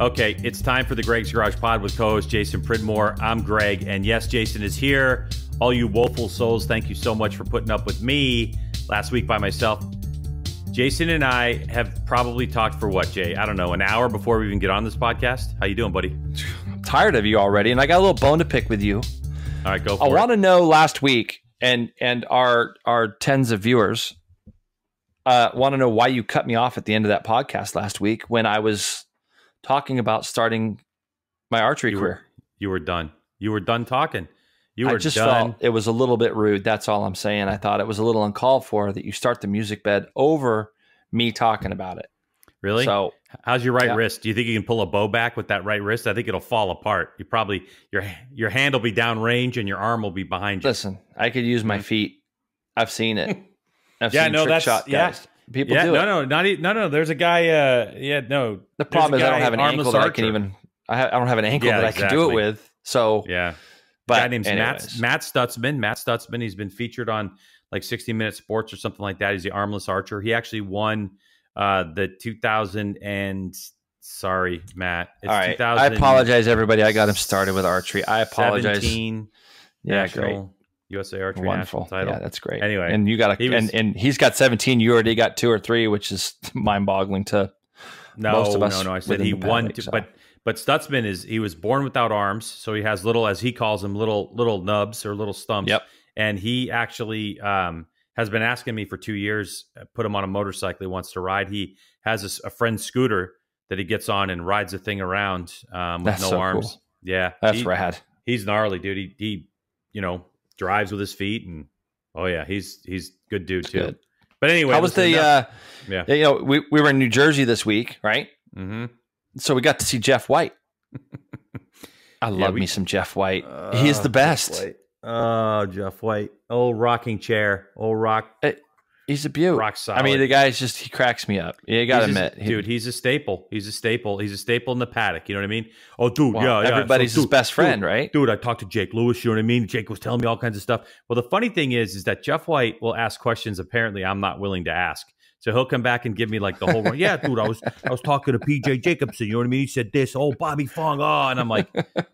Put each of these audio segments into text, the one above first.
Okay, it's time for the Greg's Garage Pod with co-host Jason Pridmore. I'm Greg, and yes, Jason is here. All you woeful souls, thank you so much for putting up with me last week by myself. Jason and I have probably talked for what, Jay? I don't know, an hour before we even get on this podcast. How you doing, buddy? I'm tired of you already, and I got a little bone to pick with you. All right, go I want to know last week, and and our our tens of viewers uh, want to know why you cut me off at the end of that podcast last week when I was talking about starting my archery you career. Were, you were done. You were done talking. You were I just done. felt it was a little bit rude. That's all I'm saying. I thought it was a little uncalled for that you start the music bed over me talking about it. Really? So how's your right yeah. wrist? Do you think you can pull a bow back with that right wrist? I think it'll fall apart. You probably your your hand will be downrange and your arm will be behind you. listen, I could use my Mhm. feet. I've seen it. I've Yeah, seen no, trick that's- shot yeah. People yeah, do no, it. no, not e- no, no. There's a guy. Uh, yeah, no. The problem is I don't have an ankle that I can even. I, I don't have an ankle Yeah, that I can do it with. So, Yeah, but guy named Matt anyways. Matt Stutzman. Matt Stutzman. He's been featured on like 60 Minute Sports or something like that. He's the armless archer. He actually won uh, the 2000 and sorry, Matt. It's All right, I apologize, everybody. I got him started with archery. I apologize. 17 Yeah, great, USA Archery wonderful. national title. Yeah, that's great. Anyway, and you got a, was- and and he's got 17. You already got two or three, which is mind-boggling to No, most of us no, no. I said he won, paddock, two, so. but but Stutzman is he was born without arms, so he has little, as he calls them, little little nubs or little stumps. Yep. And he actually um, has been asking me for two years. uh, Put him on a motorcycle. He wants to ride. He has a a, friend's scooter that he gets on and rides the thing around um, with That's no so arms. cool. Yeah, That's he- rad. He's gnarly, dude. He he, you know, drives with his feet and oh yeah, he's he's good dude It's too. good. But anyway, How was the? Uh, yeah. You know, we we were in New Jersey this week, right? hmm So we got to see Jeff White. I love we- me some Jeff White. he is the best. Oh, Jeff White. Old rocking chair. Old rock He's a beaut. rock solid. I mean, the guy's just he cracks me up. You got to He's a- admit, he- dude, he's a staple. He's a staple. He's a staple in the paddock. You know what I mean? Oh, dude, well, yeah, yeah. everybody's So, his best friend, dude, right? Dude, I talked to Jake Lewis. You know what I mean? Jake was telling me all kinds of stuff. Well, the funny thing is, is that Jeff White will ask questions. Apparently, I'm not willing to ask. So he'll come back and give me like the whole. yeah, dude, I was I was talking to PJ Jacobsen. You know what I mean? He said this. Oh, Bobby Fong. Oh, and I'm like,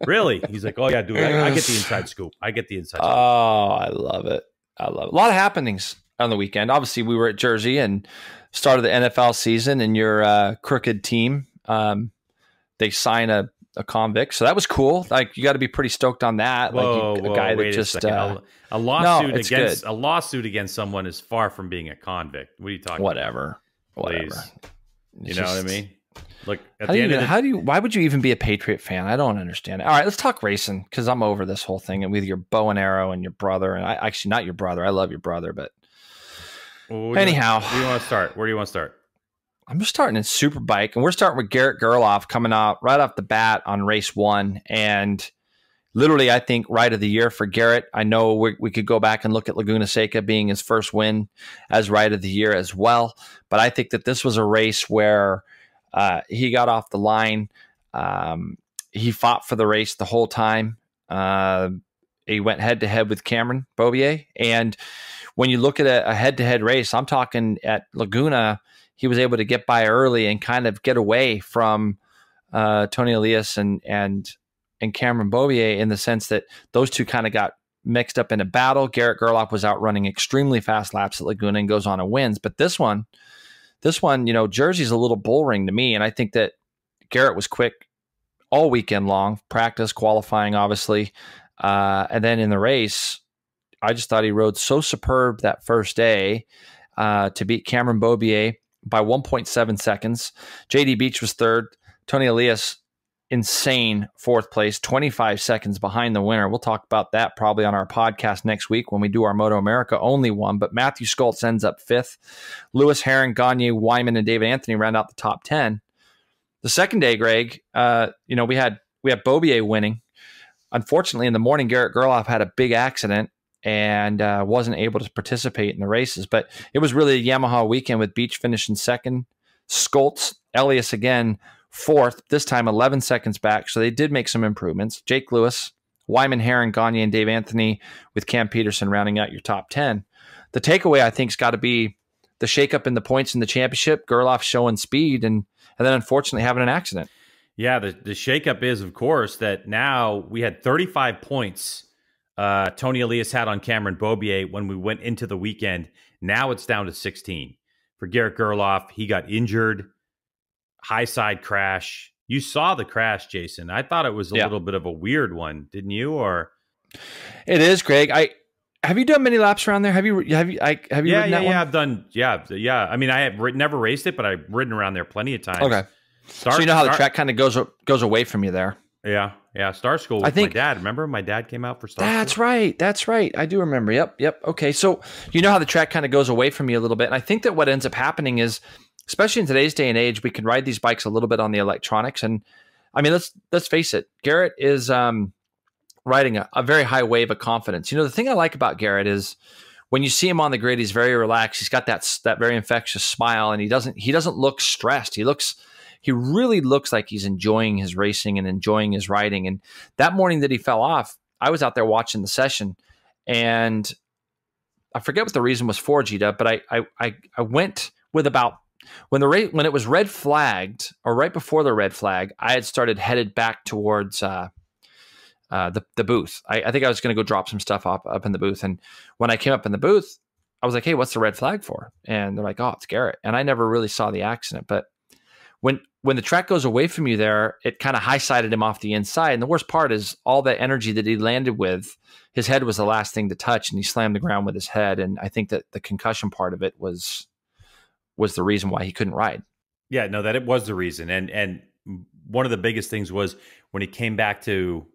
really? He's like, oh yeah, dude, I, I get the inside scoop. I get the inside. scoop. Oh, I love it. I love it. A lot of happenings on the weekend. Obviously, we were at Jersey and started the NFL season, and your uh, crooked team they they sign a, a convict, so that was cool. Like you got to be pretty stoked on that. Whoa, like you, whoa, a guy wait that just uh, a, a lawsuit it's against good. a lawsuit against someone is far from being a convict. What are you talking? whatever, About? whatever. Please. You It's know what I mean? Look at How the do, end you, of the how do you? Why would you even be a Patriot fan? I don't understand. It. All right, let's talk racing because I'm over this whole thing and with your bow and arrow and your brother and I actually not your brother. I love your brother, but Well, where do you- anyhow, where do you want to start? Where do you want to start? I'm just starting in Superbike, and we're starting with Garrett Gerloff coming out right off the bat on race one, and literally, I think right of the year for Garrett. I know we, we could go back and look at Laguna Seca being his first win as right of the year as well, but I think that this was a race where uh, he got off the line. Um, he fought for the race the whole time. Uh, he went head to head with Cameron Beaubier, and when you look at a head to head race, I'm talking at Laguna he was able to get by early and kind of get away from uh, Toni Elias and and and Cameron Beaubier in the sense that those two kind of got mixed up in a battle. Garrett Gerloff was out running extremely fast laps at Laguna and goes on and wins. But this one, this one, you know, Jersey's a little bullring to me, and I think that Garrett was quick all weekend long, practice, qualifying, obviously, uh, and then in the race, I just thought he rode so superb that first day uh, to beat Cameron Beaubier by 1.7 seconds. JD Beach was third. Toni Elias, insane fourth place, 25 seconds behind the winner. We'll talk about that probably on our podcast next week when we do our Moto America only one. But Matthew Scholtz ends up fifth. Lewis Herrin, Gagne, Wyman, and David Anthony round out the top 10. The second day, Greg, uh, you know, we had we had Beaubier winning. Unfortunately, in the morning, Garrett Gerloff had a big accident and uh, wasn't able to participate in the races. But it was really a Yamaha weekend with Beach finishing second, Scholtz, Elias again fourth, this time 11 seconds back. So they did make some improvements. Jake Lewis, Wyman Herrin, Gagne, and Dave Anthony with Cam Petersen rounding out your top 10. The takeaway, I think, has got to be the shakeup in the points in the championship, Gerloff showing speed, and, and then unfortunately having an accident. Yeah, the, the shakeup is, of course, that now we had 35 points uh, Toni Elias had on Cameron Beaubier when we went into the weekend. Now it's down to 16. For Garrett Gerloff, he got injured, high side crash. You saw the crash, Jason. I thought it was a yeah. little bit of a weird one, didn't you? Or it is, Greg. I have you done many laps around there? Have you have you I have you yeah yeah yeah I've done yeah yeah. I mean I have never raced it, but I've ridden around there plenty of times. Okay, start, so you know how start, the track kind of goes goes away from you there. Yeah, yeah. Star School. I think my dad. Remember, my dad came out for Star. That's School? right. That's right. I do remember. Yep, yep. Okay, so you know how the track kind of goes away from you a little bit, and I think that what ends up happening is, especially in today's day and age, we can ride these bikes a little bit on the electronics, and I mean, let's let's face it, Garrett is um, riding a, a very high wave of confidence. You know, the thing I like about Garrett is when you see him on the grid, he's very relaxed. He's got that that very infectious smile, and he doesn't he doesn't look stressed. He looks he really looks like he's enjoying his racing and enjoying his riding. And that morning that he fell off, I was out there watching the session, and I forget what the reason was for Gita, but I I I, I went with about when the rate when it was red flagged or right before the red flag, I had started headed back towards. Uh, uh, the the booth. I, I think I was going to go drop some stuff up up in the booth, and when I came up in the booth, I was like, "Hey, what's the red flag for?" And they're like, "Oh, it's Garrett." And I never really saw the accident, but when when the track goes away from you there, it kind of high sided him off the inside. And the worst part is all that energy that he landed with, his head was the last thing to touch, and he slammed the ground with his head. And I think that the concussion part of it was was the reason why he couldn't ride. Yeah, no, that it was the reason. And and one of the biggest things was when he came back to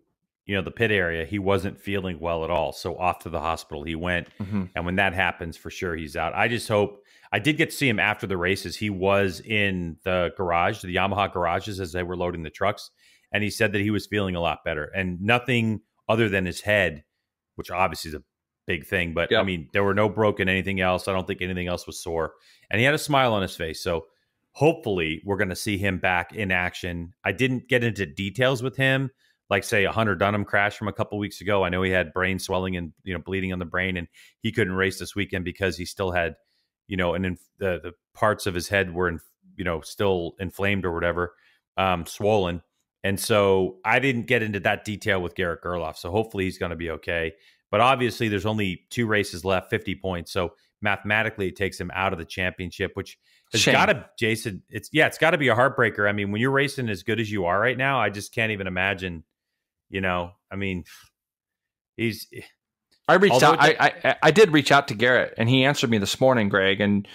you know the pit area he wasn't feeling well at all so off to the hospital he went mm-hmm. and when that happens for sure he's out i just hope I did get to see him after the races. He was in the garage, the Yamaha garages, as they were loading the trucks, and he said that he was feeling a lot better and nothing other than his head, which obviously is a big thing. But yep. I mean, there were no broken anything else. I don't think anything else was sore, and he had a smile on his face. So hopefully, we're going to see him back in action. I didn't get into details with him, like say a Hunter Dunham crash from a couple weeks ago. I know he had brain swelling and you know bleeding on the brain, and he couldn't race this weekend because he still had you know, and in, the the parts of his head were in, you know still inflamed or whatever, um, swollen. And so I didn't get into that detail with Garrett Gerloff. So hopefully he's going to be okay. But obviously there's only two races left, 50 points. So mathematically it takes him out of the championship, which has got to, Jason, it's, yeah, it's got to be a heartbreaker. I mean, when you're racing as good as you are right now, I just can't even imagine, you know, I mean, he's, I reached Although out. I, I, I did reach out to Garrett, and he answered me this morning, Greg, and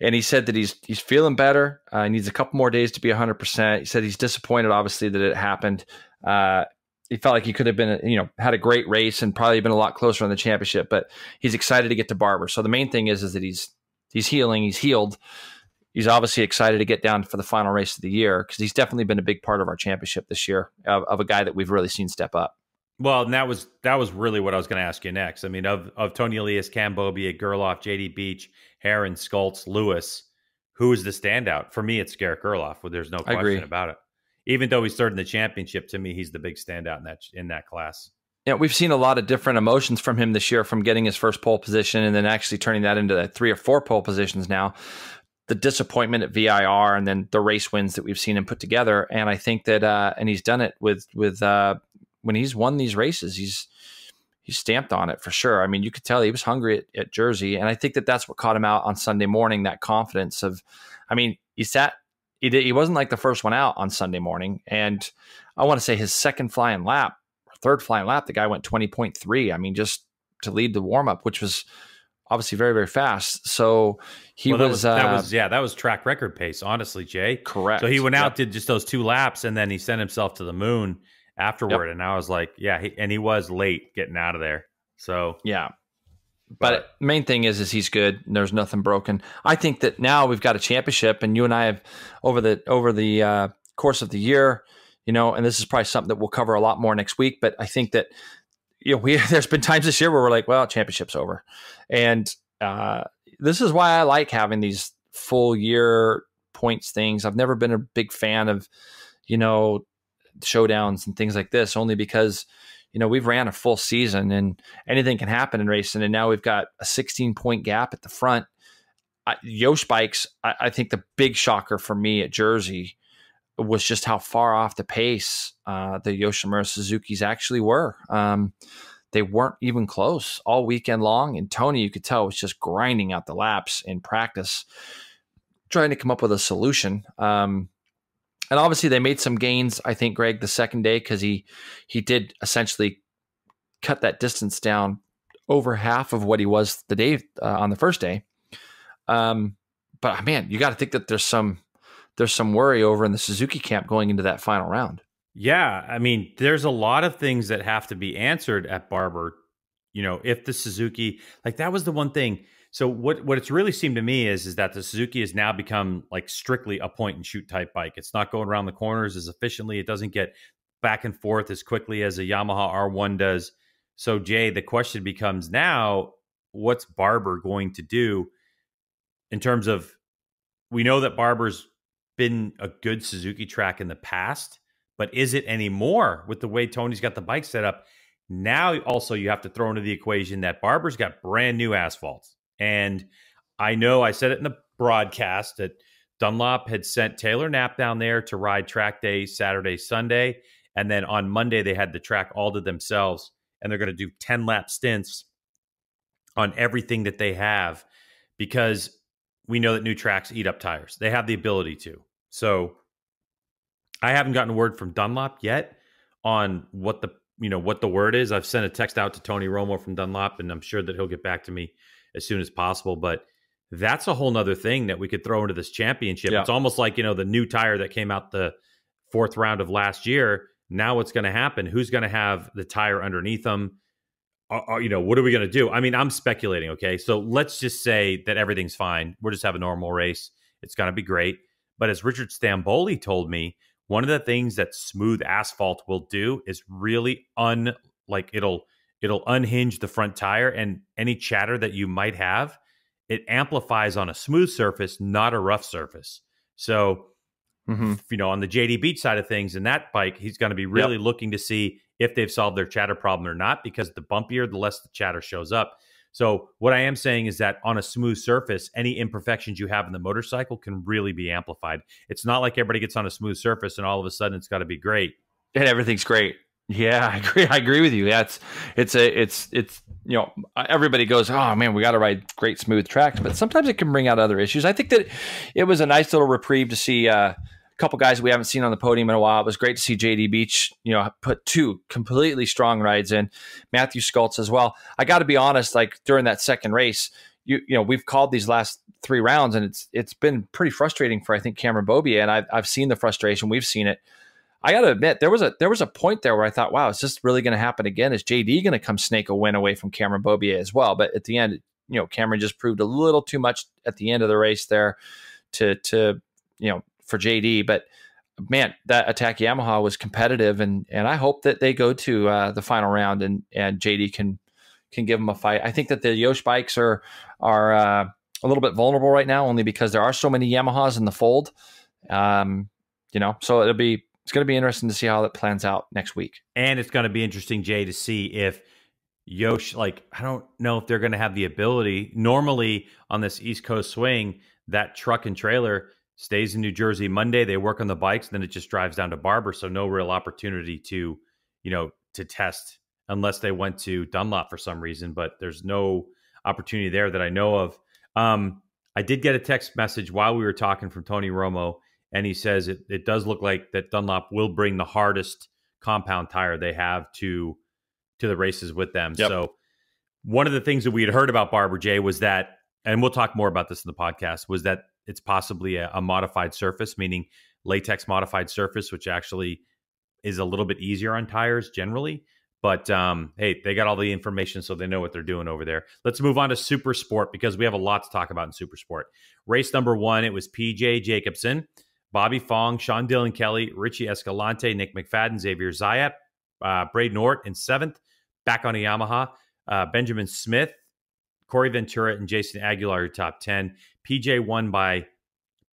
and he said that he's he's feeling better. Uh, he needs a couple more days to be 100. percent He said he's disappointed, obviously, that it happened. Uh, he felt like he could have been, you know, had a great race and probably been a lot closer on the championship. But he's excited to get to Barber. So the main thing is, is that he's he's healing, he's healed. He's obviously excited to get down for the final race of the year because he's definitely been a big part of our championship this year of, of a guy that we've really seen step up. Well, and that was that was really what I was going to ask you next. I mean, of of Toni Elias, Cam Beaubier, Gerloff, JD Beach, Herrin, Scholtz, Lewis, who is the standout? For me, it's Garrett Gerloff. Well, there's no question about it. Even though he's third in the championship, to me, he's the big standout in that in that class. Yeah, we've seen a lot of different emotions from him this year, from getting his first pole position and then actually turning that into three or four pole positions now. The disappointment at VIR and then the race wins that we've seen him put together, and I think that, uh, and he's done it with with uh, when he's won these races, he's he's stamped on it for sure. I mean, you could tell he was hungry at, at, Jersey, and I think that that's what caught him out on Sunday morning. That confidence of, I mean, he sat. He did, he wasn't like the first one out on Sunday morning, and I want to say his second flying lap, third flying lap, the guy went twenty point three. I mean, just to lead the warm up, which was obviously very very fast. So he well, that was, was, uh, that was yeah that was track record pace. Honestly, Jay, correct. So he went out yep. did just those two laps, and then he sent himself to the moon afterward, yep. and I was like, yeah, he, and he was late getting out of there. So yeah, but, but main thing is, is he's good. And there's nothing broken. I think that now we've got a championship, and you and I have over the over the uh, course of the year, you know, and this is probably something that we'll cover a lot more next week. But I think that you know, we there's been times this year where we're like, well, championship's over, and uh, this is why I like having these full year points things. I've never been a big fan of, you know, showdowns and things like this only because you know we've ran a full season and anything can happen in racing and now we've got a 16 point gap at the front I, Yosh bikes I, I, think the big shocker for me at Jersey was just how far off the pace uh, the Yoshimura Suzuki's actually were. Um, they weren't even close all weekend long. And Tony, you could tell, was just grinding out the laps in practice, trying to come up with a solution. Um, and obviously, they made some gains. I think Greg the second day because he he did essentially cut that distance down over half of what he was the day uh, on the first day. Um, but man, you got to think that there's some there's some worry over in the Suzuki camp going into that final round. Yeah, I mean, there's a lot of things that have to be answered at Barber. You know, if the Suzuki, like that was the one thing. So what what it's really seemed to me is is that the Suzuki has now become like strictly a point and shoot type bike. It's not going around the corners as efficiently. It doesn't get back and forth as quickly as a Yamaha R1 does. So Jay, the question becomes now, what's Barber going to do in terms of we know that Barber's been a good Suzuki track in the past, but is it anymore with the way Tony's got the bike set up? Now, also, you have to throw into the equation that Barber's got brand new asphalt. And I know I said it in the broadcast that Dunlop had sent Taylor Knapp down there to ride track day Saturday, Sunday. And then on Monday, they had the track all to themselves. And they're going to do 10 lap stints on everything that they have because we know that new tracks eat up tires. They have the ability to. So I haven't gotten word from Dunlop yet on what the you know what the word is. I've sent a text out to Tony Romo from Dunlop, and I'm sure that he'll get back to me as soon as possible. But that's a whole nother thing that we could throw into this championship. Yeah. It's almost like you know the new tire that came out the fourth round of last year. Now what's going to happen? Who's going to have the tire underneath them? Uh, uh, you know, what are we going to do? I mean, I'm speculating. Okay, so let's just say that everything's fine. We'll just have a normal race. It's going to be great. But as Richard Stanboli told me, one of the things that smooth asphalt will do is really un like it'll it'll unhinge the front tire and any chatter that you might have, it amplifies on a smooth surface, not a rough surface. So, mm-hmm. you know, on the JD Beach side of things, in that bike, he's going to be really yep. looking to see if they've solved their chatter problem or not, because the bumpier, the less the chatter shows up. So what I am saying is that on a smooth surface, any imperfections you have in the motorcycle can really be amplified. It's not like everybody gets on a smooth surface and all of a sudden it's got to be great. And everything's great. Yeah, I agree. I agree with you. That's it's a it's it's you know everybody goes, oh man, we got to ride great smooth tracks, but sometimes it can bring out other issues. I think that it was a nice little reprieve to see. Uh, couple guys we haven't seen on the podium in a while. It was great to see JD Beach, you know, put two completely strong rides in. Matthew Scholtz as well. I got to be honest, like during that second race, you you know we've called these last three rounds, and it's it's been pretty frustrating for I think Cameron Beaubier, and I've I've seen the frustration. We've seen it. I got to admit, there was a there was a point there where I thought, wow, is this really going to happen again? Is JD going to come snake a win away from Cameron Beaubier as well? But at the end, you know, Cameron just proved a little too much at the end of the race there to to you know for JD. But man, that attack Yamaha was competitive, and and I hope that they go to uh, the final round and and JD can can give them a fight. I think that the Yosh bikes are are uh, a little bit vulnerable right now, only because there are so many Yamahas in the fold. Um, you know, so it'll be it's going to be interesting to see how that plans out next week. And it's going to be interesting, Jay, to see if Yosh, like, I don't know if they're going to have the ability. Normally on this East Coast swing, that truck and trailer stays in New Jersey Monday. They work on the bikes, then it just drives down to Barber. So no real opportunity to, you know, to test unless they went to Dunlop for some reason. But there's no opportunity there that I know of. Um, I did get a text message while we were talking from Tony Romo, and he says it, it does look like that Dunlop will bring the hardest compound tire they have to to the races with them. Yep. So one of the things that we had heard about Barber J was that, and we'll talk more about this in the podcast, was that it's possibly a, a modified surface, meaning latex modified surface, which actually is a little bit easier on tires generally. But um, hey, they got all the information, so they know what they're doing over there. Let's move on to Super Sport because we have a lot to talk about in Super Sport. Race number one, it was PJ Jacobsen, Bobby Fong, Sean Dylan Kelly, Richie Escalante, Nick McFadden, Xavier Zayat, uh, Braeden Ortt in seventh, back on a Yamaha, uh, Benjamin Smith, Corey Ventura, and Jason Aguilar, your top 10. PJ won by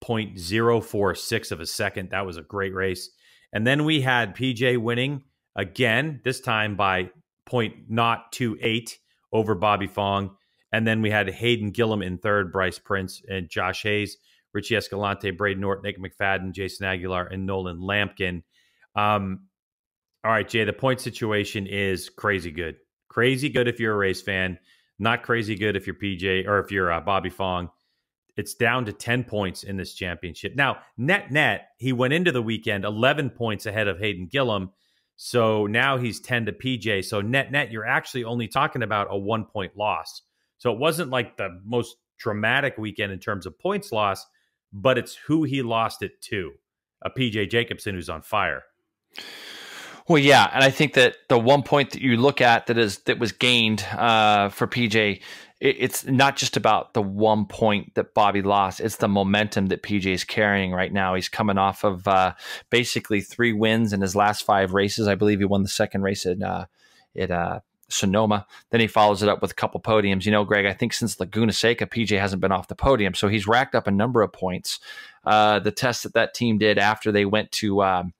0.046 of a second. That was a great race. And then we had PJ winning again, this time by 0.028 over Bobby Fong. And then we had Hayden Gillim in third, Bryce Prince and Josh Hayes Richie Escalante, Braden Norton, Nick McFadden, Jason Aguilar, and Nolan Lamkin. Um, all right, Jay, the point situation is crazy good. Crazy good if you're a race fan, not crazy good if you're PJ or if you're uh, Bobby Fong. It's down to 10 points in this championship. Now, net net, he went into the weekend 11 points ahead of Hayden Gillim. So now he's 10 to PJ. So net net, you're actually only talking about a one point loss. So it wasn't like the most dramatic weekend in terms of points loss, but it's who he lost it to a PJ Jacobsen who's on fire. Well, yeah, and I think that the one point that you look at that is that was gained uh, for PJ, it, it's not just about the one point that Bobby lost; it's the momentum that PJ is carrying right now. He's coming off of uh, basically three wins in his last five races. I believe he won the second race in uh, uh, Sonoma. Then he follows it up with a couple podiums. You know, Greg, I think since Laguna Seca, PJ hasn't been off the podium, so he's racked up a number of points. Uh, the test that that team did after they went to um,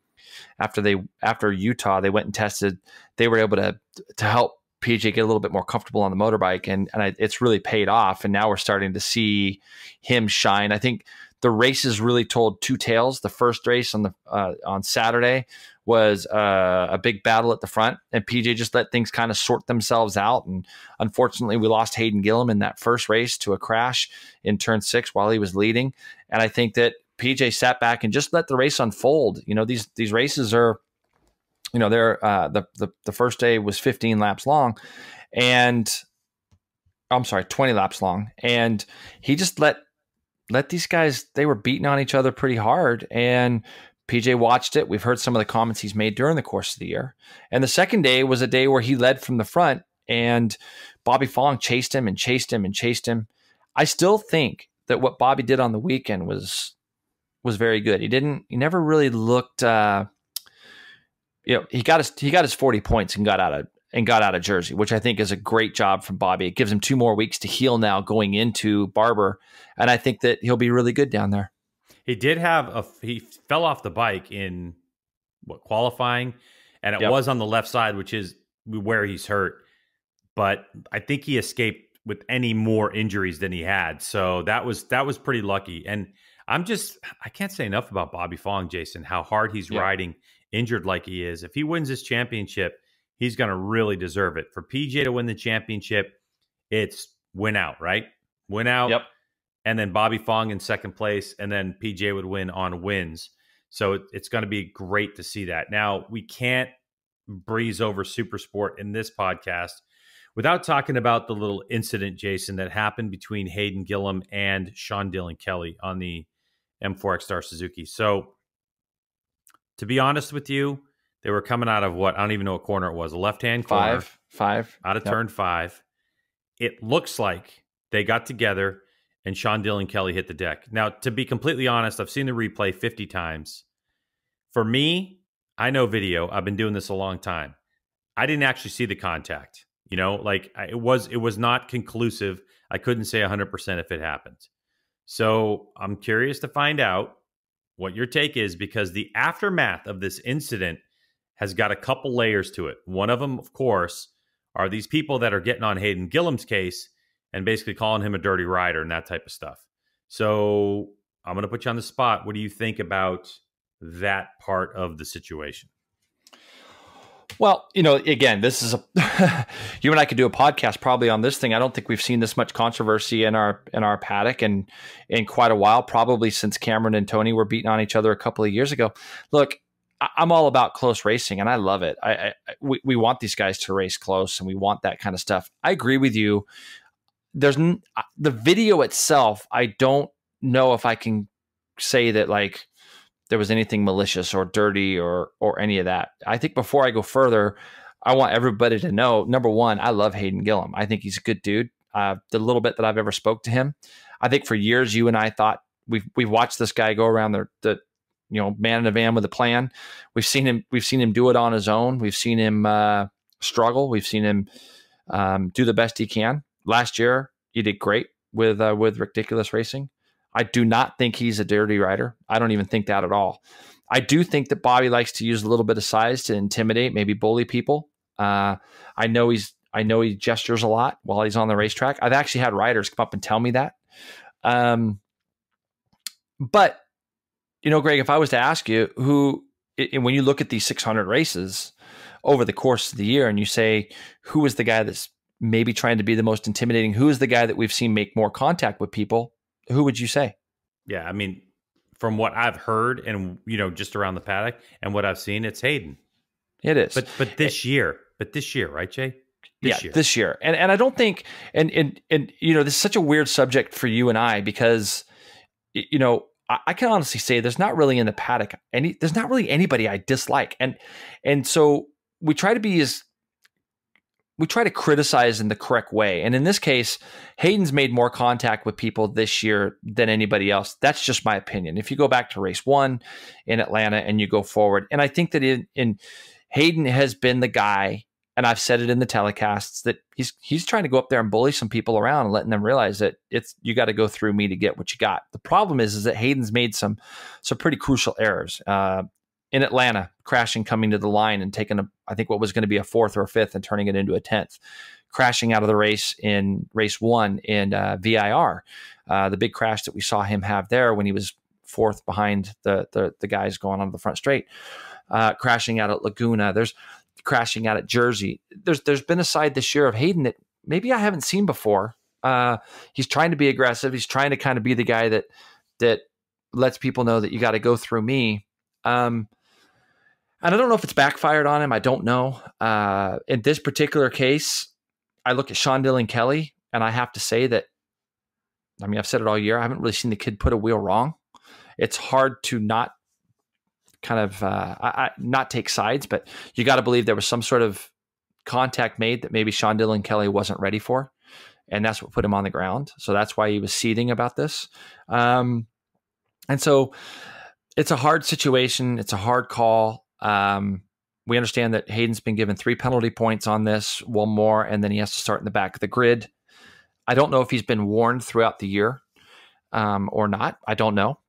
after they after Utah, they went and tested. They were able to to help PJ get a little bit more comfortable on the motorbike, and and I, it's really paid off. And now we're starting to see him shine. I think the races really told two tales. The first race on the uh, on Saturday was uh, a big battle at the front, and PJ just let things kind of sort themselves out. And unfortunately, we lost Hayden Gillim in that first race to a crash in turn six while he was leading. And I think that PJ sat back and just let the race unfold. You know, these these races are, you know, they're uh, the, the the first day was 15 laps long, and I'm sorry, 20 laps long, and he just let let these guys. They were beating on each other pretty hard, and PJ watched it. We've heard some of the comments he's made during the course of the year, and the second day was a day where he led from the front, and Bobby Fong chased him and chased him and chased him. I still think that what Bobby did on the weekend was was very good. He didn't. He never really looked. Uh, you know, he got his he got his forty points and got out of and got out of Jersey, which I think is a great job from Bobby. It gives him two more weeks to heal now going into Barber, and I think that he'll be really good down there. He did have a he fell off the bike in what qualifying, and it yep. was on the left side, which is where he's hurt. But I think he escaped with any more injuries than he had, so that was that was pretty lucky. And I'm just I can't say enough about Bobby Fong, Jason, how hard he's yeah. riding injured like he is. If he wins this championship, he's going to really deserve it. For PJ to win the championship, it's win out, right? Win out. Yep. And then Bobby Fong in second place, and then PJ would win on wins. So it, it's going to be great to see that. Now, we can't breeze over super sport in this podcast without talking about the little incident, Jason, that happened between Hayden Gillim and Sean Dylan Kelly on the M4 ECSTAR Suzuki. So, to be honest with you, they were coming out of what I don't even know what corner it was, a left hand corner, five, five out of yep. turn five. It looks like they got together and Sean Dylan Kelly hit the deck. Now, to be completely honest, I've seen the replay 50 times. For me, I know video. I've been doing this a long time. I didn't actually see the contact. You know, like it was it was not conclusive. I couldn't say 100% if it happened. So I'm curious to find out what your take is because the aftermath of this incident has got a couple layers to it. One of them, of course, are these people that are getting on Hayden Gillim's case and basically calling him a dirty rider and that type of stuff. So I'm going to put you on the spot. What do you think about that part of the situation? Well, you know, again, this is a you and I could do a podcast probably on this thing. I don't think we've seen this much controversy in our in our paddock and in quite a while, probably since Cameron and Tony were beating on each other a couple of years ago. Look, I'm all about close racing, and I love it. I, I we, we want these guys to race close, and we want that kind of stuff. I agree with you. There's the video itself. I don't know if I can say that like there was anything malicious or dirty or or any of that. I think before I go further, I want everybody to know number one, I love Hayden Gillim. I think he's a good dude. Uh, the little bit that I've ever spoke to him, I think for years you and I thought we've we've watched this guy go around the the you know man in a van with a plan. We've seen him we've seen him do it on his own. We've seen him uh, struggle. We've seen him um, do the best he can. Last year he did great with uh, with ridiculous racing. I do not think he's a dirty rider. I don't even think that at all. I do think that Bobby likes to use a little bit of size to intimidate, maybe bully people. Uh, I know he's I know he gestures a lot while he's on the racetrack. I've actually had riders come up and tell me that. Um, but you know, Greg, if I was to ask you who, when you look at these 600 races over the course of the year, and you say who is the guy that's maybe trying to be the most intimidating, who is the guy that we've seen make more contact with people, who would you say? Yeah, I mean, from what I've heard and you know just around the paddock and what I've seen, it's Hayden. It is, but but this year, but this year, right, Jay? This yeah, year. this year, and and I don't think, and and and you know, this is such a weird subject for you and I because, you know, I, I can honestly say there's not really in the paddock any, there's not really anybody I dislike, and and so we try to be as we try to criticize in the correct way. And in this case, Hayden's made more contact with people this year than anybody else. That's just my opinion. If you go back to race one in Atlanta and you go forward, and I think that in, in Hayden has been the guy, and I've said it in the telecasts that he's he's trying to go up there and bully some people around and letting them realize that it's you got to go through me to get what you got. The problem is is that Hayden's made some some pretty crucial errors. Uh, in Atlanta, crashing coming to the line and taking a, I think what was going to be a fourth or a fifth and turning it into a tenth, crashing out of the race in race one in uh, VIR, uh, the big crash that we saw him have there when he was fourth behind the the, the guys going on the front straight, uh, crashing out at Laguna. There's crashing out at Jersey. There's there's been a side this year of Hayden that maybe I haven't seen before. Uh, he's trying to be aggressive. He's trying to kind of be the guy that that lets people know that you got to go through me. Um, and I don't know if it's backfired on him. I don't know. Uh, in this particular case, I look at Sean Dylan Kelly, and I have to say that, I mean, I've said it all year. I haven't really seen the kid put a wheel wrong. It's hard to not kind of uh, I, I, not take sides, but you got to believe there was some sort of contact made that maybe Sean Dylan Kelly wasn't ready for, and that's what put him on the ground. So that's why he was seething about this. Um, and so it's a hard situation. It's a hard call. Um, we understand that Hayden's been given three penalty points on this, one more, and then he has to start in the back of the grid. I don't know if he's been warned throughout the year um, or not. I don't know.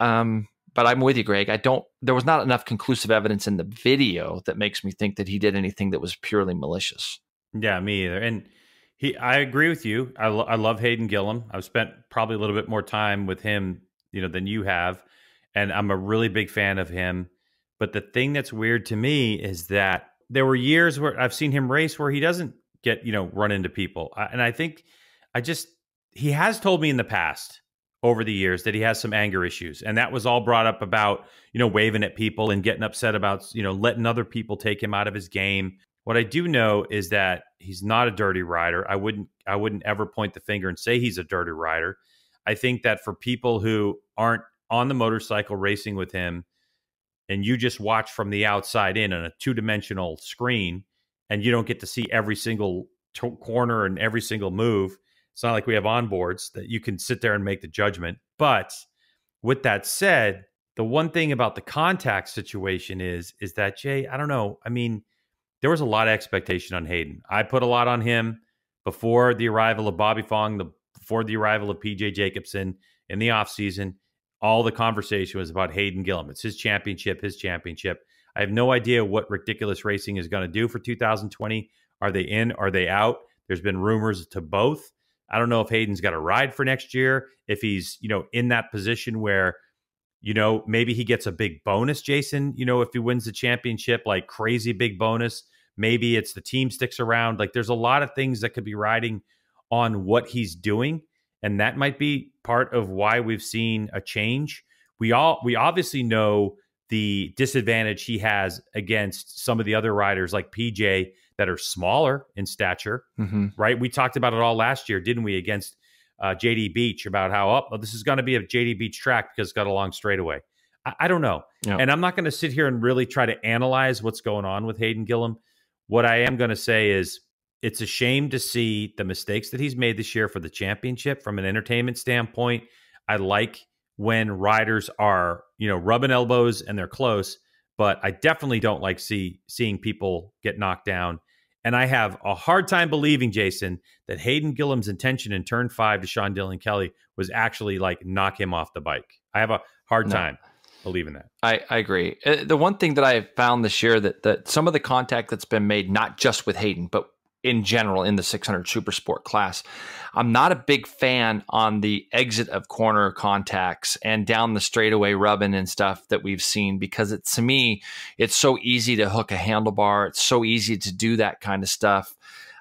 Um, but I'm with you, Greg. I don't. There was not enough conclusive evidence in the video that makes me think that he did anything that was purely malicious. Yeah, me either. And he, I agree with you. I, lo- I love Hayden Gillim. I've spent probably a little bit more time with him, you know, than you have, and I'm a really big fan of him. But the thing that's weird to me is that there were years where I've seen him race where he doesn't get, you know, run into people. And I think I just, he has told me in the past over the years that he has some anger issues. And that was all brought up about, you know, waving at people and getting upset about, you know, letting other people take him out of his game. What I do know is that he's not a dirty rider. I wouldn't I wouldn't ever point the finger and say he's a dirty rider. I think that for people who aren't on the motorcycle racing with him, and you just watch from the outside in on a two dimensional screen and you don't get to see every single corner and every single move. It's not like we have onboards that you can sit there and make the judgment. But with that said, the one thing about the contact situation is is that Jay, I don't know. I mean, there was a lot of expectation on Hayden. I put a lot on him before the arrival of Bobby Fong, the before the arrival of PJ Jacobsen in the offseason all the conversation was about Hayden Gillim. It's his championship, his championship. I have no idea what Ridiculous Racing is going to do for 2020. Are they in? Are they out? There's been rumors to both. I don't know if Hayden's got a ride for next year. If he's, you know, in that position where, you know, maybe he gets a big bonus, Jason, you know, if he wins the championship, like crazy big bonus. Maybe it's the team sticks around. Like there's a lot of things that could be riding on what he's doing and that might be part of why we've seen a change. We all we obviously know the disadvantage he has against some of the other riders like PJ that are smaller in stature, mm-hmm. right? We talked about it all last year, didn't we? Against uh, JD Beach about how up oh, this is going to be a JD Beach track because it's got a long straightaway. I, I don't know, yeah. and I'm not going to sit here and really try to analyze what's going on with Hayden Gillim. What I am going to say is it's a shame to see the mistakes that he's made this year for the championship from an entertainment standpoint. I like when riders are, you know, rubbing elbows and they're close, but I definitely don't like see seeing people get knocked down. And I have a hard time believing, Jason, that Hayden Gillim's intention in turn five to Sean Dylan Kelly was actually like knock him off the bike. I have a hard no. time believing that. I, I agree. Uh, the one thing that I have found this year that that some of the contact that's been made, not just with Hayden, but in general in the 600 super sport class. I'm not a big fan on the exit of corner contacts and down the straightaway rubbing and stuff that we've seen because it to me it's so easy to hook a handlebar. It's so easy to do that kind of stuff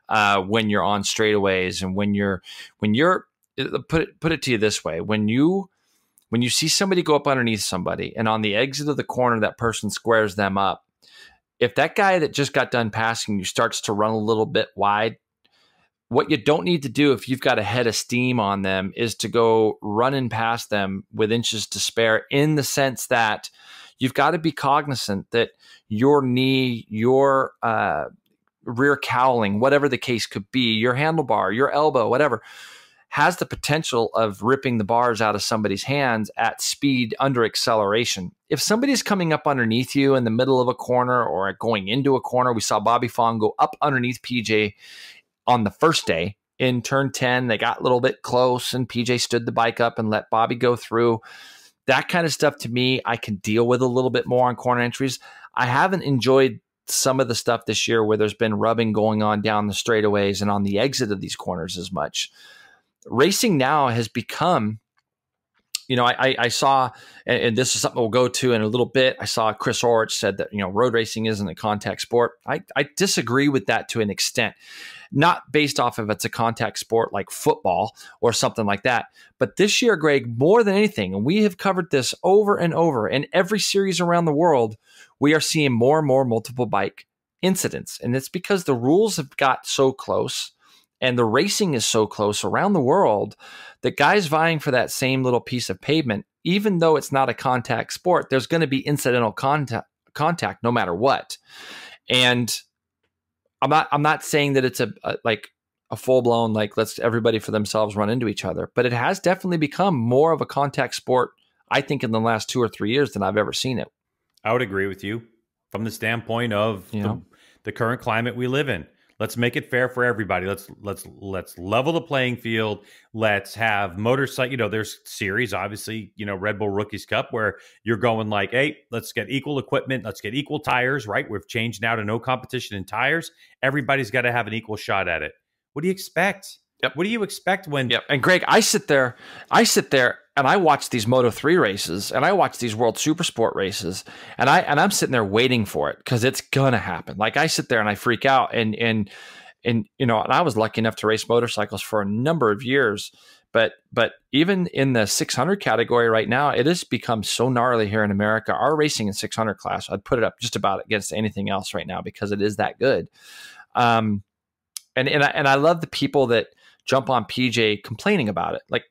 uh, when you're on straightaways and when you're when you're uh, put it put it to you this way when you when you see somebody go up underneath somebody and on the exit of the corner that person squares them up if that guy that just got done passing you starts to run a little bit wide, what you don't need to do if you've got a head of steam on them is to go running past them with inches to spare in the sense that you've got to be cognizant that your knee, your uh, rear cowling, whatever the case could be, your handlebar, your elbow, whatever, has the potential of ripping the bars out of somebody's hands at speed under acceleration. If somebody's coming up underneath you in the middle of a corner or going into a corner, we saw Bobby Fong go up underneath PJ on the first day in turn 10. They got a little bit close and PJ stood the bike up and let Bobby go through. That kind of stuff to me, I can deal with a little bit more on corner entries. I haven't enjoyed some of the stuff this year where there's been rubbing going on down the straightaways and on the exit of these corners as much racing now has become you know, I, I saw, and, this is something we'll go to in a little bit. I saw Chris Orich said that, you know, road racing isn't a contact sport. I, I disagree with that to an extent, not based off of it's a contact sport like football or something like that. But this year, Greg, more than anything, and we have covered this over and over in every series around the world, we are seeing more and more multiple bike incidents. And it's because the rules have got so close and the racing is so close around the world that guys vying for that same little piece of pavement, even though it's not a contact sport, there's going to be incidental contact contact no matter what. And I'm not I'm not saying that it's a, a like a full blown like let's everybody for themselves run into each other, but it has definitely become more of a contact sport I think in the last 2 or 3 years than I've ever seen it. I would agree with you from the standpoint of you the, the current climate we live in. Let's make it fair for everybody. Let's let's let's level the playing field. Let's have motorcycle. You know, there's series, obviously. You know, Red Bull Rookies Cup, where you're going like, hey, let's get equal equipment. Let's get equal tires. Right? We've changed now to no competition in tires. Everybody's got to have an equal shot at it. What do you expect? Yep. What do you expect when? Yep. And Greg, I sit there, I sit there, and I watch these Moto three races, and I watch these World Super Sport races, and I and I'm sitting there waiting for it because it's gonna happen. Like I sit there and I freak out, and and and you know, and I was lucky enough to race motorcycles for a number of years, but but even in the 600 category right now, it has become so gnarly here in America. Our racing in 600 class, I'd put it up just about against anything else right now because it is that good. Um, and and I, and I love the people that jump on PJ complaining about it. Like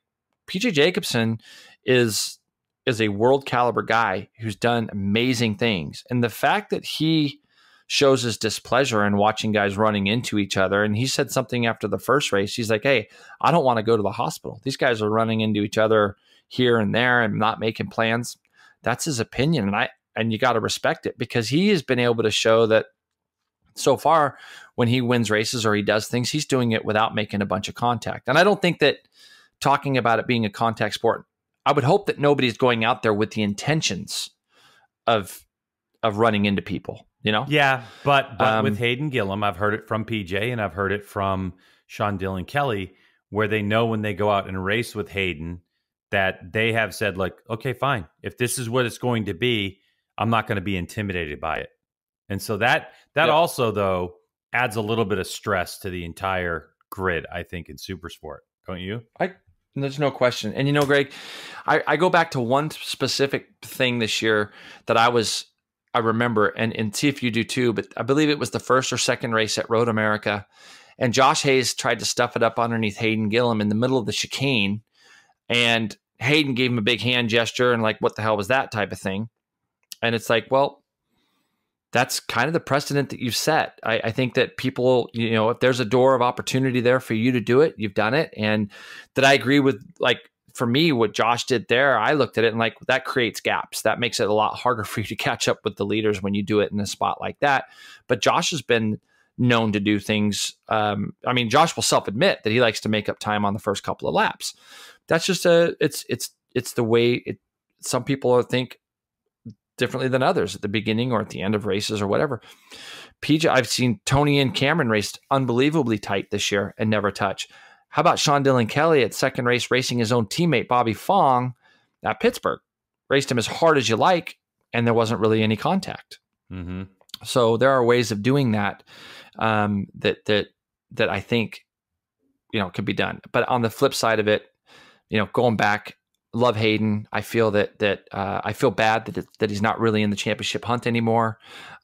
PJ Jacobsen is is a world caliber guy who's done amazing things. And the fact that he shows his displeasure in watching guys running into each other. And he said something after the first race. He's like, Hey, I don't want to go to the hospital. These guys are running into each other here and there and not making plans. That's his opinion. And I and you got to respect it because he has been able to show that so far when he wins races or he does things, he's doing it without making a bunch of contact. And I don't think that talking about it being a contact sport, I would hope that nobody's going out there with the intentions of of running into people, you know? Yeah, but but um, with Hayden Gillim, I've heard it from PJ and I've heard it from Sean Dylan Kelly, where they know when they go out and race with Hayden that they have said, like, okay, fine. If this is what it's going to be, I'm not going to be intimidated by it. And so that that also though adds a little bit of stress to the entire grid, I think, in super sport, don't you? I there's no question. And you know, Greg, I, I go back to one specific thing this year that I was I remember and, and see if you do too, but I believe it was the first or second race at Road America. And Josh Hayes tried to stuff it up underneath Hayden Gillim in the middle of the chicane. And Hayden gave him a big hand gesture and like, what the hell was that type of thing? And it's like, well, that's kind of the precedent that you've set. I, I, think that people, you know, if there's a door of opportunity there for you to do it, you've done it. And that I agree with, like, for me, what Josh did there, I looked at it and like that creates gaps. That makes it a lot harder for you to catch up with the leaders when you do it in a spot like that. But Josh has been known to do things. Um, I mean, Josh will self admit that he likes to make up time on the first couple of laps. That's just a, it's, it's, it's the way it, some people think differently than others at the beginning or at the end of races or whatever. PJ, I've seen Tony and Cameron raced unbelievably tight this year and never touch. How about Sean Dylan Kelly at second race racing his own teammate Bobby Fong at Pittsburgh? Raced him as hard as you like, and there wasn't really any contact. Mm-hmm. So there are ways of doing that um, that that that I think you know could be done. But on the flip side of it, you know, going back, love Hayden. I feel that that uh, I feel bad that it, that he's not really in the championship hunt anymore.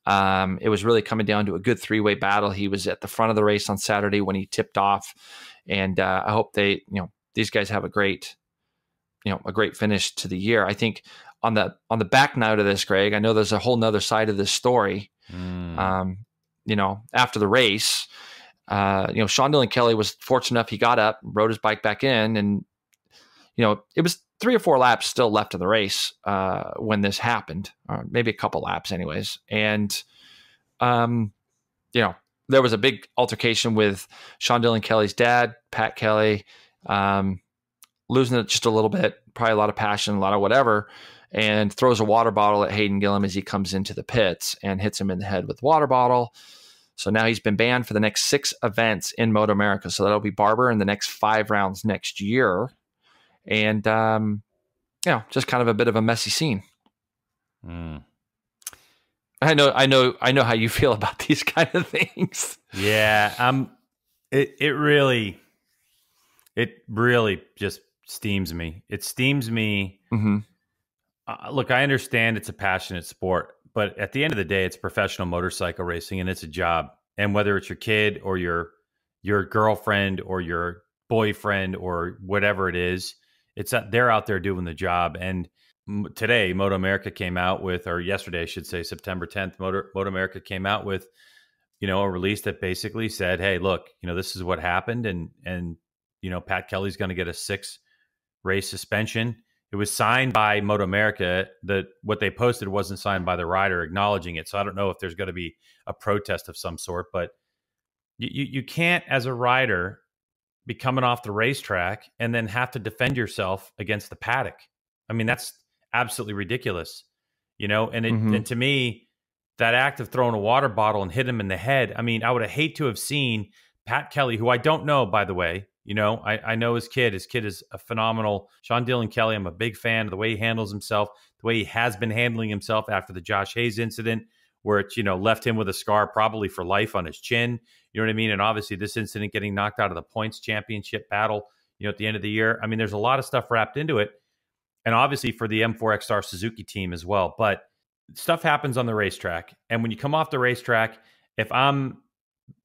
Um, it was really coming down to a good three way battle. He was at the front of the race on Saturday when he tipped off, and uh, I hope they, you know, these guys have a great, you know, a great finish to the year. I think on the on the back note of this, Greg, I know there's a whole nother side of this story. Mm. Um, you know, after the race, uh, you know, Sean Dylan Kelly was fortunate enough he got up, rode his bike back in, and you know, it was three or four laps still left in the race uh, when this happened, or maybe a couple laps, anyways. And, um, you know, there was a big altercation with Sean Dylan Kelly's dad, Pat Kelly, um, losing it just a little bit, probably a lot of passion, a lot of whatever, and throws a water bottle at Hayden Gillim as he comes into the pits and hits him in the head with the water bottle. So now he's been banned for the next six events in Moto America. So that'll be Barber in the next five rounds next year and um, you know, just kind of a bit of a messy scene. Mm. I know, I know, I know how you feel about these kind of things. Yeah, um, it it really, it really just steams me. It steams me. Mm-hmm. Uh, look, I understand it's a passionate sport, but at the end of the day, it's professional motorcycle racing, and it's a job. And whether it's your kid or your your girlfriend or your boyfriend or whatever it is, it's that they're out there doing the job. And today, Moto America came out with, or yesterday, I should say, September 10th, Moto, Moto America came out with, you know, a release that basically said, "Hey, look, you know, this is what happened, and and you know, Pat Kelly's going to get a six race suspension." It was signed by Moto America. That what they posted wasn't signed by the rider acknowledging it. So I don't know if there's going to be a protest of some sort, but you, you can't, as a rider, be coming off the racetrack and then have to defend yourself against the paddock. I mean, that's absolutely ridiculous, you know. And it, mm-hmm. and to me, that act of throwing a water bottle and hit him in the head. I mean, I would have hate to have seen Pat Kelly, who I don't know, by the way. You know, I, I know his kid. His kid is a phenomenal. Sean Dylan Kelly. I'm a big fan of the way he handles himself, the way he has been handling himself after the Josh Hayes incident, where it you know left him with a scar probably for life on his chin. You know what I mean? And obviously, this incident getting knocked out of the points championship battle, you know, at the end of the year. I mean, there's a lot of stuff wrapped into it. And obviously for the M4 ECSTAR Suzuki team as well. But stuff happens on the racetrack. And when you come off the racetrack, if I'm,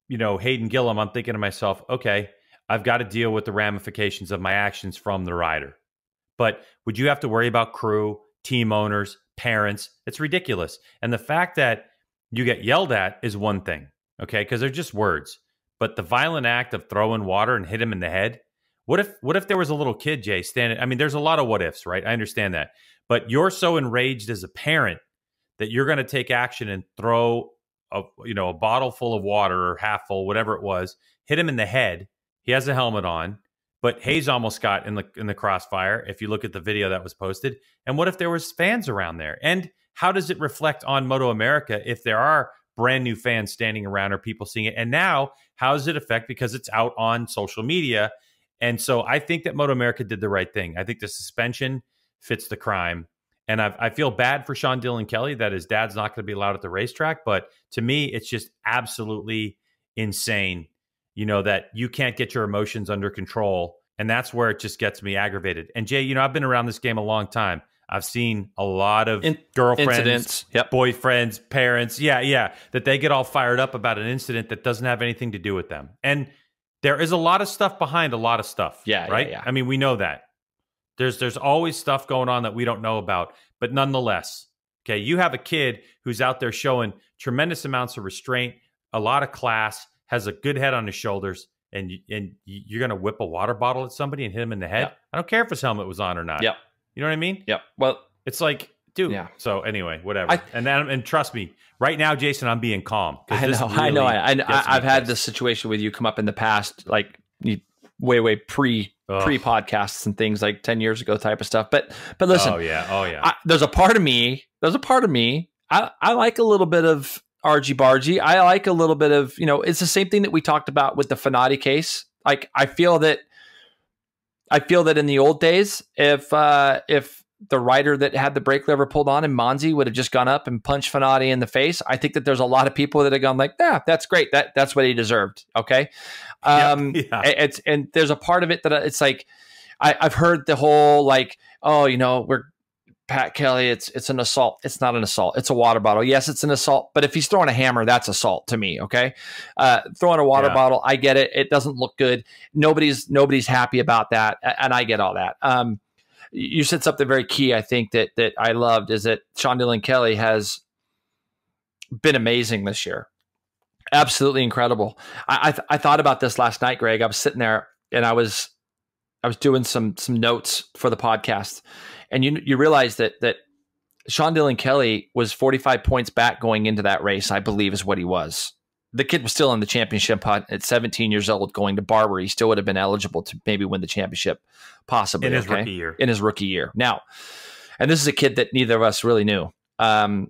you know, Hayden Gillim, I'm thinking to myself, okay, I've got to deal with the ramifications of my actions from the rider. But would you have to worry about crew, team owners, parents? It's ridiculous. And the fact that you get yelled at is one thing okay? Because they're just words. But the violent act of throwing water and hit him in the head. What if what if there was a little kid, Jay, standing? I mean, there's a lot of what ifs, right? I understand that. But you're so enraged as a parent that you're going to take action and throw a you know a bottle full of water or half full, whatever it was, hit him in the head. He has a helmet on, but Hayes almost got in the in the crossfire. If you look at the video that was posted, and what if there was fans around there? And how does it reflect on Moto America if there are brand new fans standing around or people seeing it. And now, how does it affect because it's out on social media? And so I think that Moto America did the right thing. I think the suspension fits the crime. And I've, i feel bad for Sean Dylan Kelly that his dad's not going to be allowed at the racetrack. But to me, it's just absolutely insane, you know, that you can't get your emotions under control. And that's where it just gets me aggravated. And Jay, you know, I've been around this game a long time. I've seen a lot of In- girlfriends. Yep. boyfriends, parents, yeah, yeah, that they get all fired up about an incident that doesn't have anything to do with them. And there is a lot of stuff behind a lot of stuff. Yeah, right. Yeah, yeah. I mean, we know that. There's there's always stuff going on that we don't know about, but nonetheless, okay, you have a kid who's out there showing tremendous amounts of restraint, a lot of class, has a good head on his shoulders, and and you're gonna whip a water bottle at somebody and hit him in the head. Yep. I don't care if his helmet was on or not. Yep. You know what I mean? Yep. Well, it's like, dude. Yeah. So anyway, whatever. I, and then, and trust me, right now, Jason, I'm being calm. I know. Really I know. I, I, have had this situation with you come up in the past, like way, way pre pre podcasts and things like 10 years ago type of stuff. But but listen, oh yeah, oh yeah. I, there's a part of me, there's a part of me. I, I like a little bit of argy bargy. I like a little bit of, you know, it's the same thing that we talked about with the Fenati case. Like I feel that I feel that in the old days, if uh if the rider that had the brake lever pulled on and Manzi would have just gone up and punched Fenati in the face. I think that there's a lot of people that have gone like, yeah, that's great. That that's what he deserved. Okay. Um, yep, yeah. it's, and there's a part of it that it's like, I, I've heard the whole like, oh, you know, we're Pat Kelly, it's it's an assault. It's not an assault. It's a water bottle. Yes, it's an assault. But if he's throwing a hammer, that's assault to me. Okay, uh, throwing a water yeah. bottle, I get it. It doesn't look good. Nobody's nobody's happy about that, and I get all that. Um, you said something very key. I think that that I loved is that Sean Dylan Kelly has been amazing this year. Absolutely incredible. I I, th- I thought about this last night, Greg. I was sitting there and I was I was doing some some notes for the podcast and you you realize that that Sean Dylan Kelly was 45 points back going into that race, I believe is what he was. The kid was still in the championship pot at 17 years old going to Barber. He still would have been eligible to maybe win the championship, possibly. In his okay? rookie year. In his rookie year. Now, and this is a kid that neither of us really knew, um,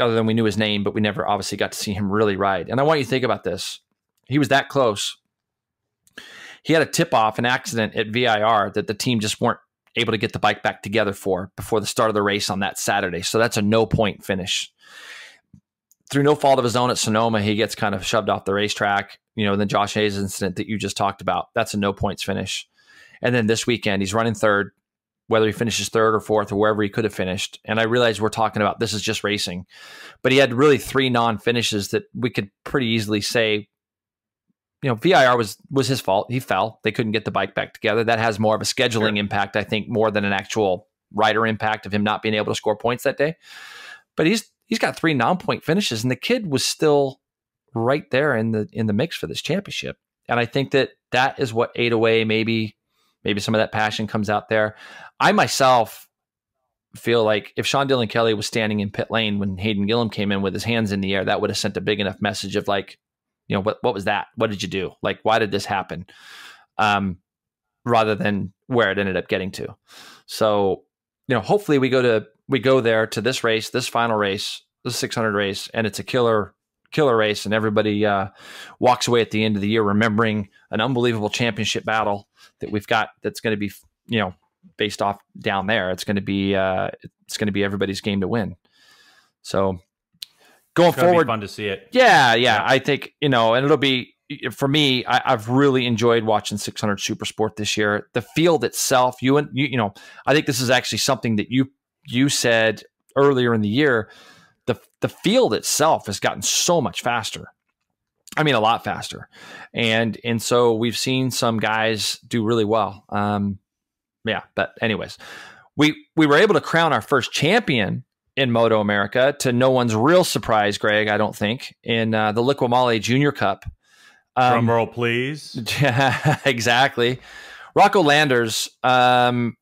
other than we knew his name, but we never obviously got to see him really ride. And I want you to think about this. He was that close. He had a tip off, an accident at VIR that the team just weren't able to get the bike back together for before the start of the race on that Saturday. So that's a no point finish. Through no fault of his own at Sonoma, he gets kind of shoved off the racetrack. You know, the Josh Hayes incident that you just talked about, that's a no points finish. And then this weekend, he's running third, whether he finishes third or fourth or wherever he could have finished. And I realize we're talking about this is just racing, but he had really three non finishes that we could pretty easily say you know, VIR was was his fault. He fell. They couldn't get the bike back together. That has more of a scheduling sure. impact, I think, more than an actual rider impact of him not being able to score points that day. But he's he's got three non-point finishes, and the kid was still right there in the in the mix for this championship. And I think that that is what ate away. Maybe maybe some of that passion comes out there. I myself feel like if Sean Dylan Kelly was standing in pit lane when Hayden Gillim came in with his hands in the air, that would have sent a big enough message of like, you know what what was that? What did you do? Like why did this happen? Um rather than where it ended up getting to. So you know hopefully we go to we go there to this race this final race the 600 race and it's a killer killer race and everybody uh, walks away at the end of the year remembering an unbelievable championship battle that we've got that's going to be you know based off down there. It's going to be uh, it's going to be everybody's game to win. So going forward, fun to see it. Yeah, yeah, yeah, I think you know, and it'll be for me. I, have really enjoyed watching 600 Super Sport this year. The field itself, you and you, you know, I think this is actually something that you you said earlier in the year. The the field itself has gotten so much faster. I mean, a lot faster, and and so we've seen some guys do really well. Um, yeah, but anyways, we we were able to crown our first champion in Moto America to no one's real surprise, Greg, I don't think, in uh, the Liqui Junior Cup. Um, Drum roll, please. Yeah, exactly. Rocco Landers um,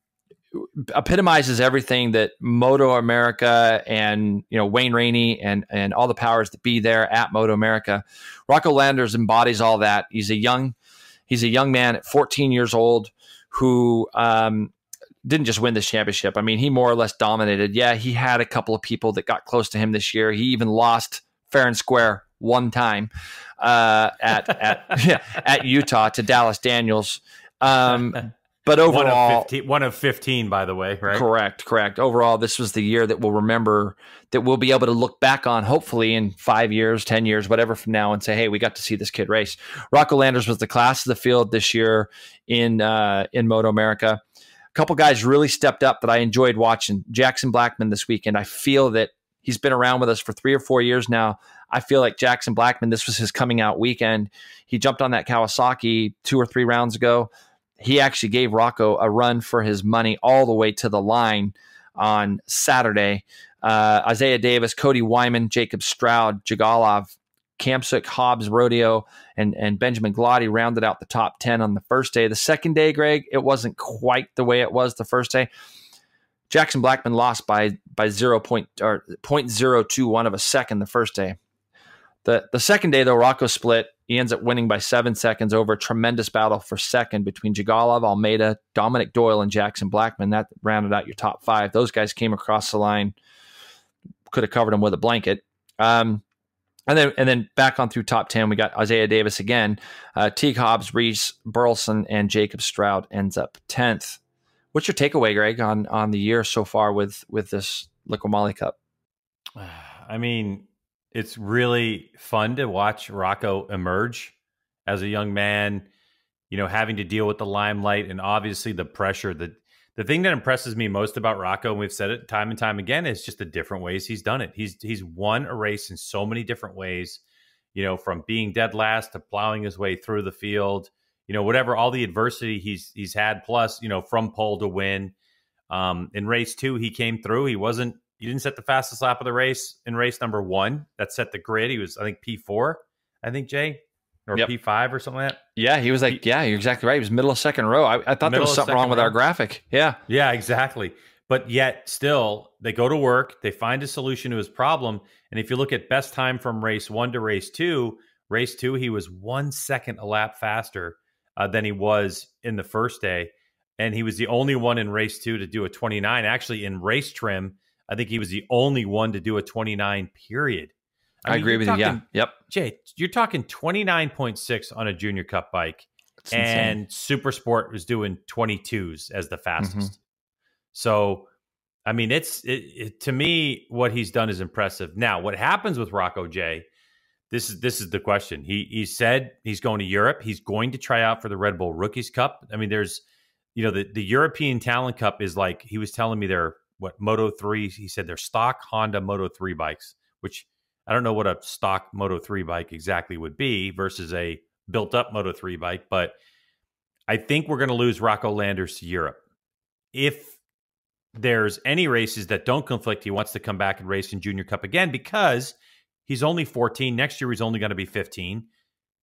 epitomizes everything that Moto America and you know Wayne Rainey and and all the powers that be there at Moto America. Rocco Landers embodies all that. He's a young he's a young man at 14 years old who um, didn't just win this championship. I mean, he more or less dominated. Yeah, he had a couple of people that got close to him this year. He even lost fair and square one time uh, at at yeah, at Utah to Dallas Daniels. Um, but overall, one of, 15, one of 15, by the way, right? Correct, correct. Overall, this was the year that we'll remember, that we'll be able to look back on, hopefully in five years, 10 years, whatever from now, and say, hey, we got to see this kid race. Rocco Landers was the class of the field this year in uh, in Moto America couple guys really stepped up that I enjoyed watching. Jackson Blackmon this weekend. I feel that he's been around with us for three or four years now. I feel like Jackson Blackmon, this was his coming out weekend. He jumped on that Kawasaki two or three rounds ago. He actually gave Rocco a run for his money all the way to the line on Saturday. Uh, Isaiah Davis, Cody Wyman, Jacob Stroud, Jigalov, Kamsuk, Hobbs, Rodio, and, and Benjamin Gloddy rounded out the top 10 on the first day. The second day, Greg, it wasn't quite the way it was the first day. Jackson Blackmon lost by by 0. Point, or 0.021 of a second the first day. The the second day though, Rocco split. He ends up winning by seven seconds over a tremendous battle for second between Jigalov, Almeida, Dominic Doyle, and Jackson Blackmon. That rounded out your top five. Those guys came across the line, could have covered them with a blanket. Um, and then, and then back on through top 10, we got Isaiah Davis again. Uh, Teagg Hobbs, Reese Burleson, and Jacob Stroud ends up 10th. What's your takeaway, Greg, on, on the year so far with, with this Liqui Moly Cup? I mean, it's really fun to watch Rocco emerge as a young man, you know, having to deal with the limelight and obviously the pressure. The the thing that impresses me most about Rocco, and we've said it time and time again, is just the different ways he's done it. He's he's won a race in so many different ways, you know, from being dead last to plowing his way through the field, you know, whatever all the adversity he's he's had, plus, you know, from pole to win. Um, in race two, he came through. He wasn't he didn't set the fastest lap of the race in race number one. That set the grid. He was, I think, P four. I think Jay or yep. P five or something like that. Yeah, he was like, yeah, you're exactly right. He was middle of second row. I, I thought there was something wrong row. with our graphic. Yeah, yeah, exactly. But yet, still, they go to work. They find a solution to his problem. And if you look at best time from race one to race two, race two, he was one second a lap faster uh, than he was in the first day. And he was the only one in race two to do a 29. Actually, in race trim, I think he was the only one to do a 29 period. I, I mean, agree with talking, you. Yeah. Yep. Jay, you're talking 29.6 on a junior cup bike. That's and insane. Super Sport was doing 22s as the fastest. Mm-hmm. So, I mean, it's it, it, to me what he's done is impressive. Now, what happens with Rocco J? This is this is the question. He he said he's going to Europe. He's going to try out for the Red Bull Rookies Cup. I mean, there's you know the the European Talent Cup is like he was telling me they're what Moto 3, he said they're stock Honda Moto 3 bikes, which I don't know what a stock Moto 3 bike exactly would be versus a built up Moto 3 bike, but I think we're going to lose Rocco Landers to Europe. If there's any races that don't conflict, he wants to come back and race in Junior Cup again because he's only 14. Next year, he's only going to be 15.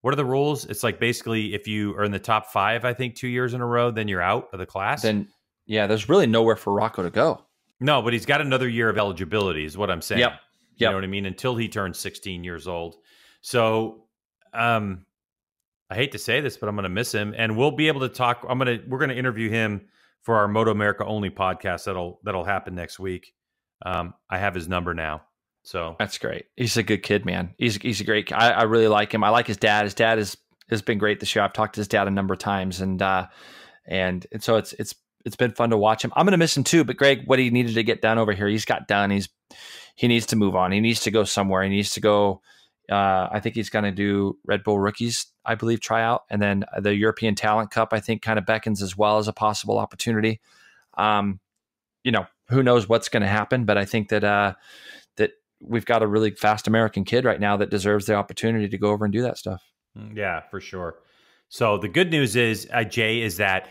What are the rules? It's like basically if you are in the top five, I think, two years in a row, then you're out of the class. Then, yeah, there's really nowhere for Rocco to go. No, but he's got another year of eligibility, is what I'm saying. Yep. Yep. You know what I mean? Until he turns 16 years old. So, um, I hate to say this, but I'm going to miss him, and we'll be able to talk. I'm going to we're going to interview him for our Moto America only podcast that'll that'll happen next week. Um, I have his number now, so that's great. He's a good kid, man. He's he's a great. I, I really like him. I like his dad. His dad is has been great this year. I've talked to his dad a number of times, and uh, and and so it's it's it's been fun to watch him. I'm going to miss him too. But Greg, what he needed to get done over here, he's got done. He's he needs to move on. He needs to go somewhere. He needs to go. Uh, I think he's going to do Red Bull Rookies, I believe, tryout, and then the European Talent Cup. I think kind of beckons as well as a possible opportunity. Um, you know, who knows what's going to happen, but I think that uh, that we've got a really fast American kid right now that deserves the opportunity to go over and do that stuff. Mm, yeah, for sure. So the good news is, uh, Jay, is that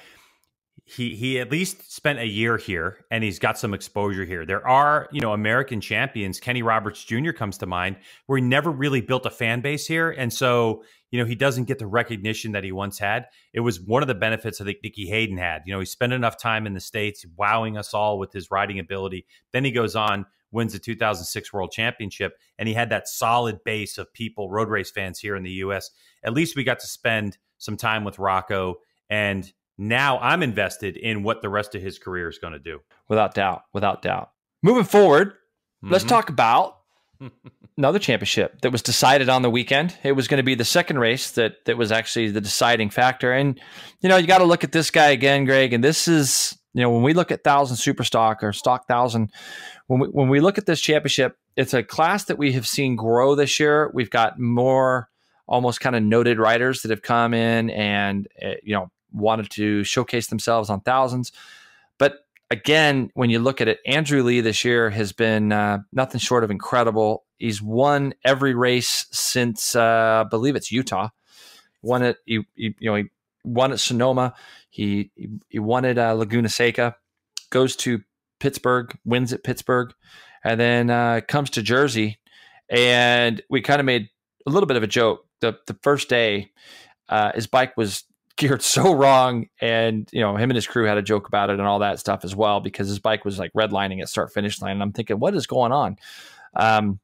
he he at least spent a year here and he's got some exposure here. There are, you know, American champions. Kenny Roberts Jr. comes to mind where he never really built a fan base here. And so, you know, he doesn't get the recognition that he once had. It was one of the benefits I think Nicky Hayden had. You know, he spent enough time in the States wowing us all with his riding ability. Then he goes on, wins the 2006 World Championship, and he had that solid base of people, road race fans here in the US. At least we got to spend some time with Rocco and now I'm invested in what the rest of his career is going to do. Without doubt. Without doubt. Moving forward, mm-hmm. let's talk about another championship that was decided on the weekend. It was going to be the second race that that was actually the deciding factor. And you know, you got to look at this guy again, Greg. And this is you know when we look at thousand super stock or stock thousand, when we when we look at this championship, it's a class that we have seen grow this year. We've got more almost kind of noted riders that have come in and uh, you know wanted to showcase themselves on thousands. But again, when you look at it, Andrew Lee this year has been uh, nothing short of incredible. He's won every race since uh, I believe it's Utah. Won it, he, he, you know, he won at Sonoma. He he, won at uh, Laguna Seca. Goes to Pittsburgh, wins at Pittsburgh, and then uh, comes to Jersey. And we kind of made a little bit of a joke. The the first day, uh, his bike was geared so wrong. And, you know, him and his crew had a joke about it and all that stuff as well, because his bike was like redlining at start finish line. And I'm thinking, what is going on? Um,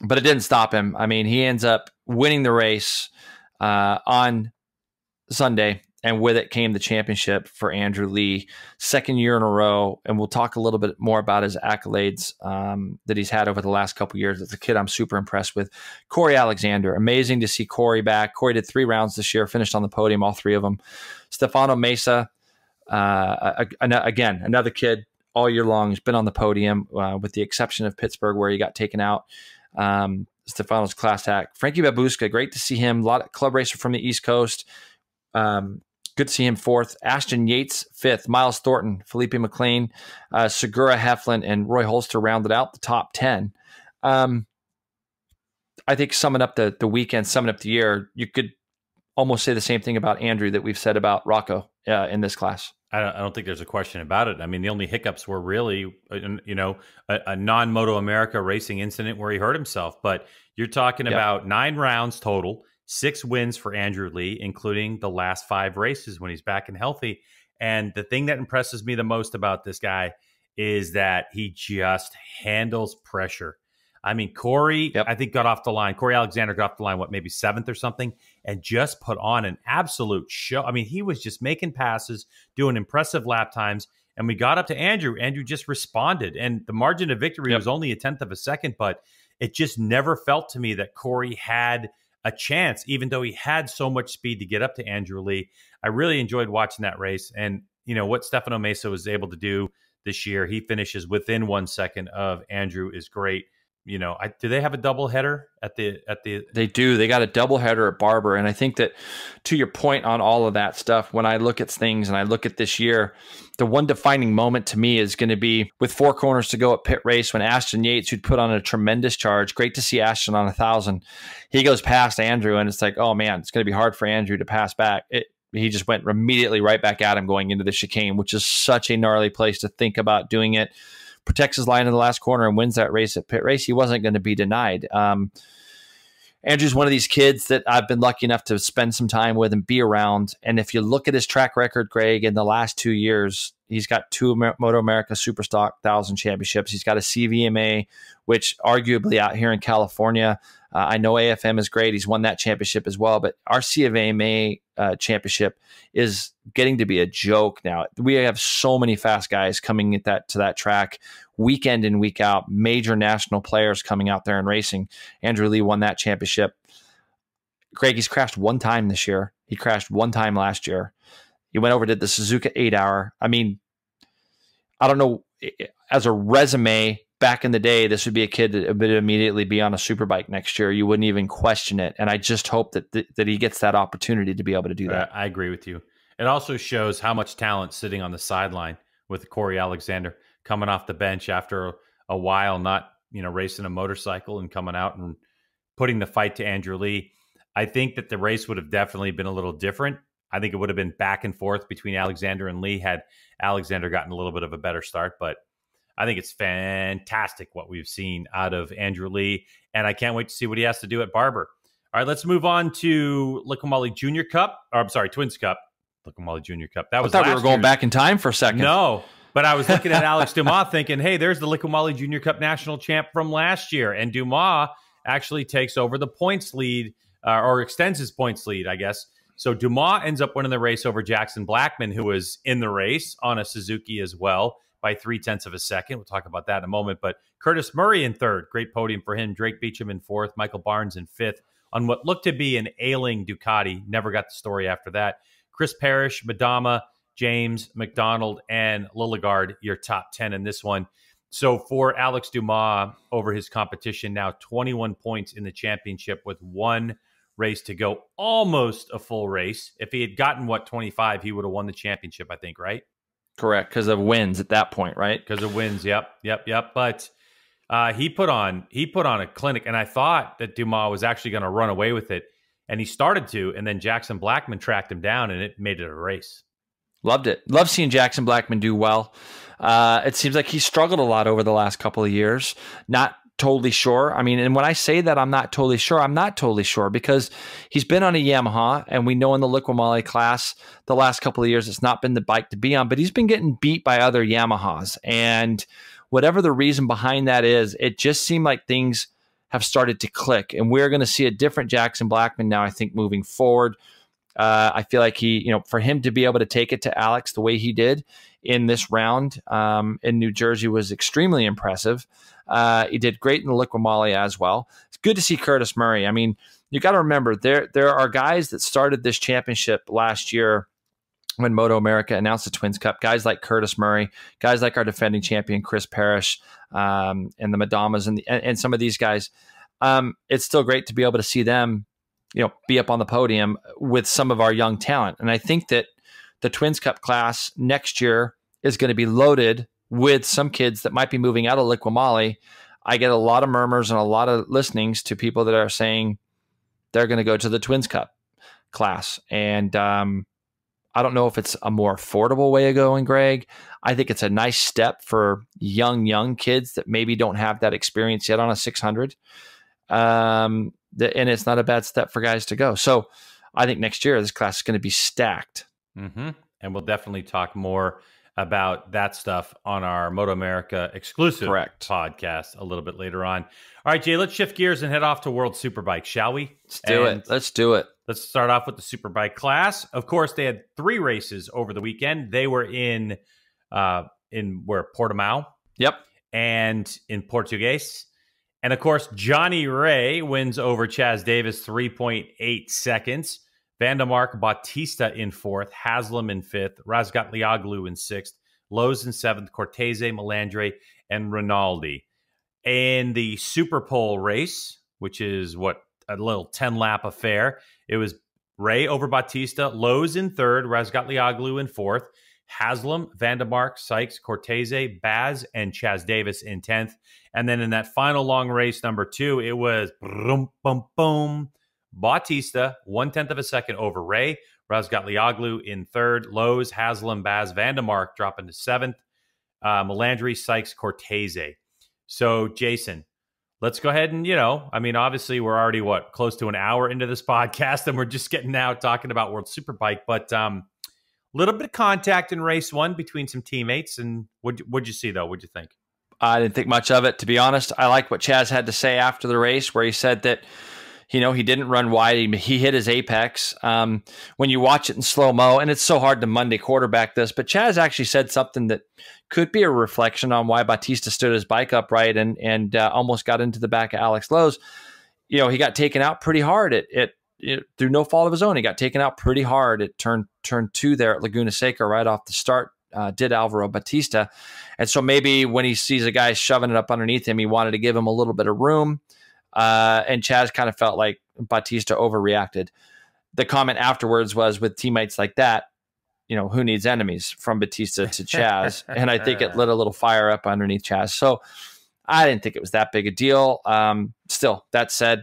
but it didn't stop him. I mean, he ends up winning the race. uh, on Sunday, and with it came the championship for Andrew Lee, second year in a row. And we'll talk a little bit more about his accolades um, that he's had over the last couple years. As a kid, I'm super impressed with Corey Alexander. Amazing to see Corey back. Corey did three rounds this year, finished on the podium, all three of them. Stefano Mesa, uh, again, another kid all year long. He's been on the podium, uh, with the exception of Pittsburgh, where he got taken out. Um, Stefano's class act. Frankie Babuska, great to see him. A lot of club racer from the East Coast. Um, Good to see him fourth. Ashton Yates fifth. Miles Thornton, Felipe McLean, uh, Segura Heflin, and Roy Holster rounded out the top ten. Um, I think summing up the the weekend, summing up the year, you could almost say the same thing about Andrew that we've said about Rocco uh, in this class. I don't, think there's a question about it. I mean, the only hiccups were really, uh, you know, a, a non Moto America racing incident where he hurt himself. But you're talking yep. about nine rounds total six wins for Andrew Lee, including the last five races when he's back and healthy. And the thing that impresses me the most about this guy is that he just handles pressure. I mean, Corey, yep. I think got off the line. Corey Alexander got off the line, what, maybe seventh or something, and just put on an absolute show. I mean, he was just making passes, doing impressive lap times. And we got up to Andrew. Andrew just responded. And the margin of victory yep. was only a tenth of a second, but it just never felt to me that Corey had – a chance, even though he had so much speed to get up to Andrew Lee. I really enjoyed watching that race. And, you know, what Stefano Mesa was able to do this year, he finishes within one second of Andrew is great you know, I, do they have a double header at the at the? They do. They got a double header at Barber, and I think that to your point on all of that stuff, when I look at things and I look at this year, the one defining moment to me is going to be with four corners to go at pit race when Ashton Yates, who'd put on a tremendous charge, great to see Ashton on a thousand, he goes past Andrew, and it's like, oh man, it's going to be hard for Andrew to pass back. It, he just went immediately right back at him going into the chicane, which is such a gnarly place to think about doing it protects his line in the last corner and wins that race at pit race, he wasn't going to be denied. Um, Andrew's one of these kids that I've been lucky enough to spend some time with and be around. And if you look at his track record, Greg, in the last two years, he's got two Moto America Superstock Thousand Championships. He's got a CVMA, which arguably out here in California, uh, I know AFM is great. He's won that championship as well, but our CVMA uh, championship is getting to be a joke now. We have so many fast guys coming at that to that track weekend in week out. Major national players coming out there and racing. Andrew Lee won that championship. Greg, he's crashed one time this year. He crashed one time last year. He went over did the Suzuka eight hour. I mean, I don't know as a resume back in the day, this would be a kid that would immediately be on a super bike next year. You wouldn't even question it. And I just hope that th- that he gets that opportunity to be able to do that. I agree with you. It also shows how much talent sitting on the sideline with Corey Alexander coming off the bench after a while, not you know racing a motorcycle and coming out and putting the fight to Andrew Lee. I think that the race would have definitely been a little different. I think it would have been back and forth between Alexander and Lee had Alexander gotten a little bit of a better start, but I think it's fantastic what we've seen out of Andrew Lee, and I can't wait to see what he has to do at Barber. All right, let's move on to Liqui Junior Cup, or I'm sorry, Twins Cup. Liqui Junior Cup. That was. I thought we were going year's. back in time for a second. No, but I was looking at Alex Dumas, thinking, "Hey, there's the Liqui Junior Cup national champ from last year," and Dumas actually takes over the points lead, uh, or extends his points lead, I guess. So Dumas ends up winning the race over Jackson Blackmon, who was in the race on a Suzuki as well by three tenths of a second. We'll talk about that in a moment. But Curtis Murray in third, great podium for him. Drake Beecham in fourth, Michael Barnes in fifth on what looked to be an ailing Ducati. Never got the story after that. Chris Parrish, Madama, James, McDonald, and Lilligard, your top 10 in this one. So for Alex Dumas over his competition, now 21 points in the championship with one race to go, almost a full race. If he had gotten what 25, he would have won the championship, I think, right? Correct, because of wins at that point, right? Because of wins. Yep, yep, yep. But uh, he put on he put on a clinic, and I thought that Dumas was actually going to run away with it, and he started to, and then Jackson Blackmon tracked him down, and it made it a race. Loved it. Love seeing Jackson Blackmon do well. Uh, it seems like he struggled a lot over the last couple of years. Not totally sure. I mean, and when I say that I'm not totally sure, I'm not totally sure because he's been on a Yamaha, and we know in the Liqui Moly class the last couple of years it's not been the bike to be on, but he's been getting beat by other Yamahas. And whatever the reason behind that is, it just seemed like things have started to click. And we're going to see a different Jackson Blackmon now, I think, moving forward. Uh, I feel like he, you know, for him to be able to take it to Alex the way he did in this round um, in New Jersey was extremely impressive. Uh, he did great in the Liqui as well. It's good to see Curtis Murray. I mean, you got to remember there there are guys that started this championship last year when Moto America announced the Twins Cup. Guys like Curtis Murray, guys like our defending champion Chris Parrish, um, and the Madamas, and, the, and, and some of these guys. Um, it's still great to be able to see them you know, be up on the podium with some of our young talent. And I think that the Twins Cup class next year is going to be loaded with some kids that might be moving out of Liqui I get a lot of murmurs and a lot of listenings to people that are saying they're going to go to the Twins Cup class. And um, I don't know if it's a more affordable way of going, Greg. I think it's a nice step for young, young kids that maybe don't have that experience yet on a 600. Um, and it's not a bad step for guys to go. So I think next year this class is going to be stacked. Mm-hmm. And we'll definitely talk more about that stuff on our Moto America exclusive Correct. podcast a little bit later on. All right, Jay, let's shift gears and head off to World Superbike, shall we? Let's do and it. Let's do it. Let's start off with the Superbike class. Of course, they had three races over the weekend. They were in uh in where Portimao. Yep. And in Portuguese. And of course, Johnny Rea wins over Chaz Davies 3.8 seconds. Vandermark Bautista in fourth, Haslam in fifth, Razgatlioglu in sixth, Lowes in seventh, Cortese, Melandri, and Rinaldi. In the Super Pole race, which is what a little 10 lap affair, it was Rea over Bautista, Lowes in third, Razgatlioglu in fourth, Haslam, Vandermark, Sykes, Cortese, Baz, and Chaz Davies in 10th. And then in that final long race, number two, it was boom, boom, boom. Bautista, one tenth of a second over Rea. Razgatlioglu in third. Lowes, Haslam, Baz, Vandermark dropping to seventh. Uh, Melandri, Sykes, Cortese. So, Jason, let's go ahead and, you know, I mean, obviously, we're already, what, close to an hour into this podcast, and we're just getting out talking about World Superbike. But, um, a little bit of contact in race one between some teammates. And what what'd you see though? What'd you think? I didn't think much of it, to be honest. I like what Chaz had to say after the race, where he said that you know he didn't run wide; he, he hit his apex. Um, when you watch it in slow mo, and it's so hard to Monday quarterback this, but Chaz actually said something that could be a reflection on why Bautista stood his bike upright and and uh, almost got into the back of Alex Lowes. You know, he got taken out pretty hard at it, through no fault of his own, he got taken out pretty hard at turn turn two there at Laguna Seca right off the start. Uh, did Alvaro Bautista, and so maybe when he sees a guy shoving it up underneath him, he wanted to give him a little bit of room. Uh, and Chaz kind of felt like Bautista overreacted. The comment afterwards was, with teammates like that, you know, who needs enemies from Bautista to Chaz? and I think it lit a little fire up underneath Chaz. So I didn't think it was that big a deal. Um, still, that said,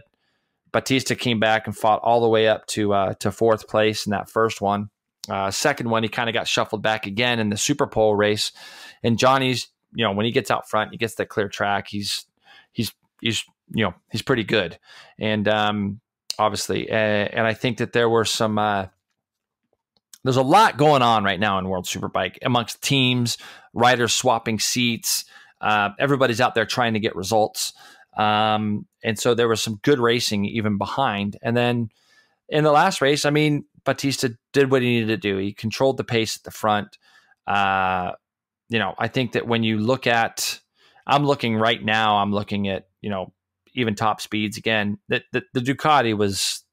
Bautista came back and fought all the way up to uh, to fourth place in that first one. Uh, second one, he kind of got shuffled back again in the Super Pole race. And Johnny's, you know, when he gets out front, he gets that clear track. He's he's he's you know he's pretty good, and um, obviously, uh, and I think that there were some. Uh, there's a lot going on right now in World Superbike amongst teams, riders swapping seats. Uh, everybody's out there trying to get results. Um, and so there was some good racing even behind. And then in the last race, I mean, Bautista did what he needed to do. He controlled the pace at the front. Uh, you know, I think that when you look at, I'm looking right now, I'm looking at, you know, even top speeds again, that the, the Ducati was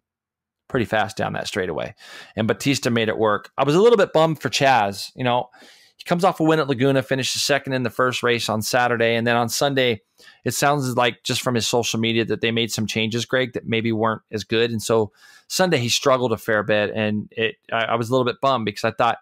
pretty fast down that straightaway. And Bautista made it work. I was a little bit bummed for Chaz. You know, he comes off a win at Laguna, finishes second in the first race on Saturday. And then on Sunday, it sounds like just from his social media that they made some changes, Greg, that maybe weren't as good. And so Sunday he struggled a fair bit. And it I, I was a little bit bummed because I thought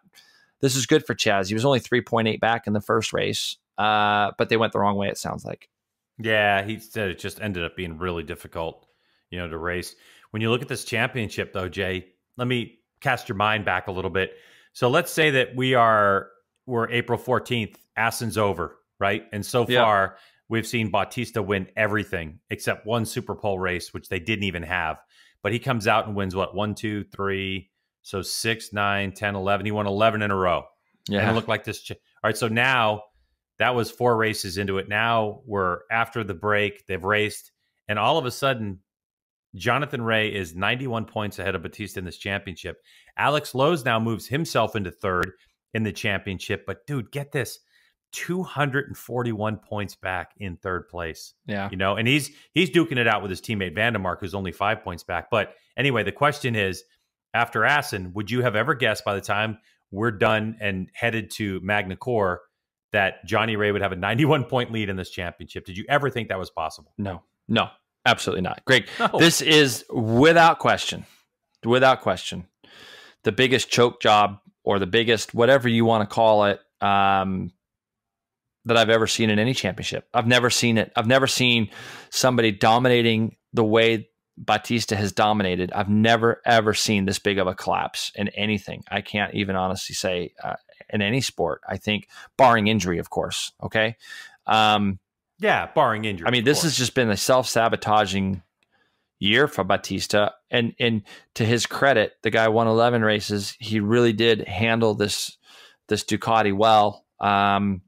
this is good for Chaz. He was only 3.8 back in the first race, uh, but they went the wrong way, it sounds like. Yeah, he said it just ended up being really difficult, you know, to race. When you look at this championship, though, Jay, let me cast your mind back a little bit. So let's say that we are we're April 14th, Assen's over, right? And so far, we've seen Bautista win everything except one Super Pole race, which they didn't even have. But he comes out and wins what? One, two, three. So six, nine, ten, eleven. He won 11 in a row. Yeah. And it looked like this. All right. So now that was four races into it. Now we're after the break. They've raced and all of a sudden, Jonathan Rea is 91 points ahead of Bautista in this championship. Alex Lowes now moves himself into third in the championship. But dude, get this. 241 points back in third place. Yeah. You know, and he's he's duking it out with his teammate van der Mark, who's only five points back. But anyway, the question is after Assen, would you have ever guessed by the time we're done and headed to Magny-Cours that Johnny Rea would have a 91 point lead in this championship? Did you ever think that was possible? No, no, absolutely not. Greg, No. this is without question, without question, the biggest choke job or the biggest whatever you want to call it um, that I've ever seen in any championship. I've never seen it. I've never seen somebody dominating the way Bautista has dominated. I've never ever seen this big of a collapse in anything. I can't even honestly say uh, in any sport. I think, barring injury, of course. Okay. Um, Yeah, barring injury. I mean, this course. has just been a self sabotaging year for Bautista. And and to his credit, the guy won eleven races. He really did handle this this Ducati well. Um,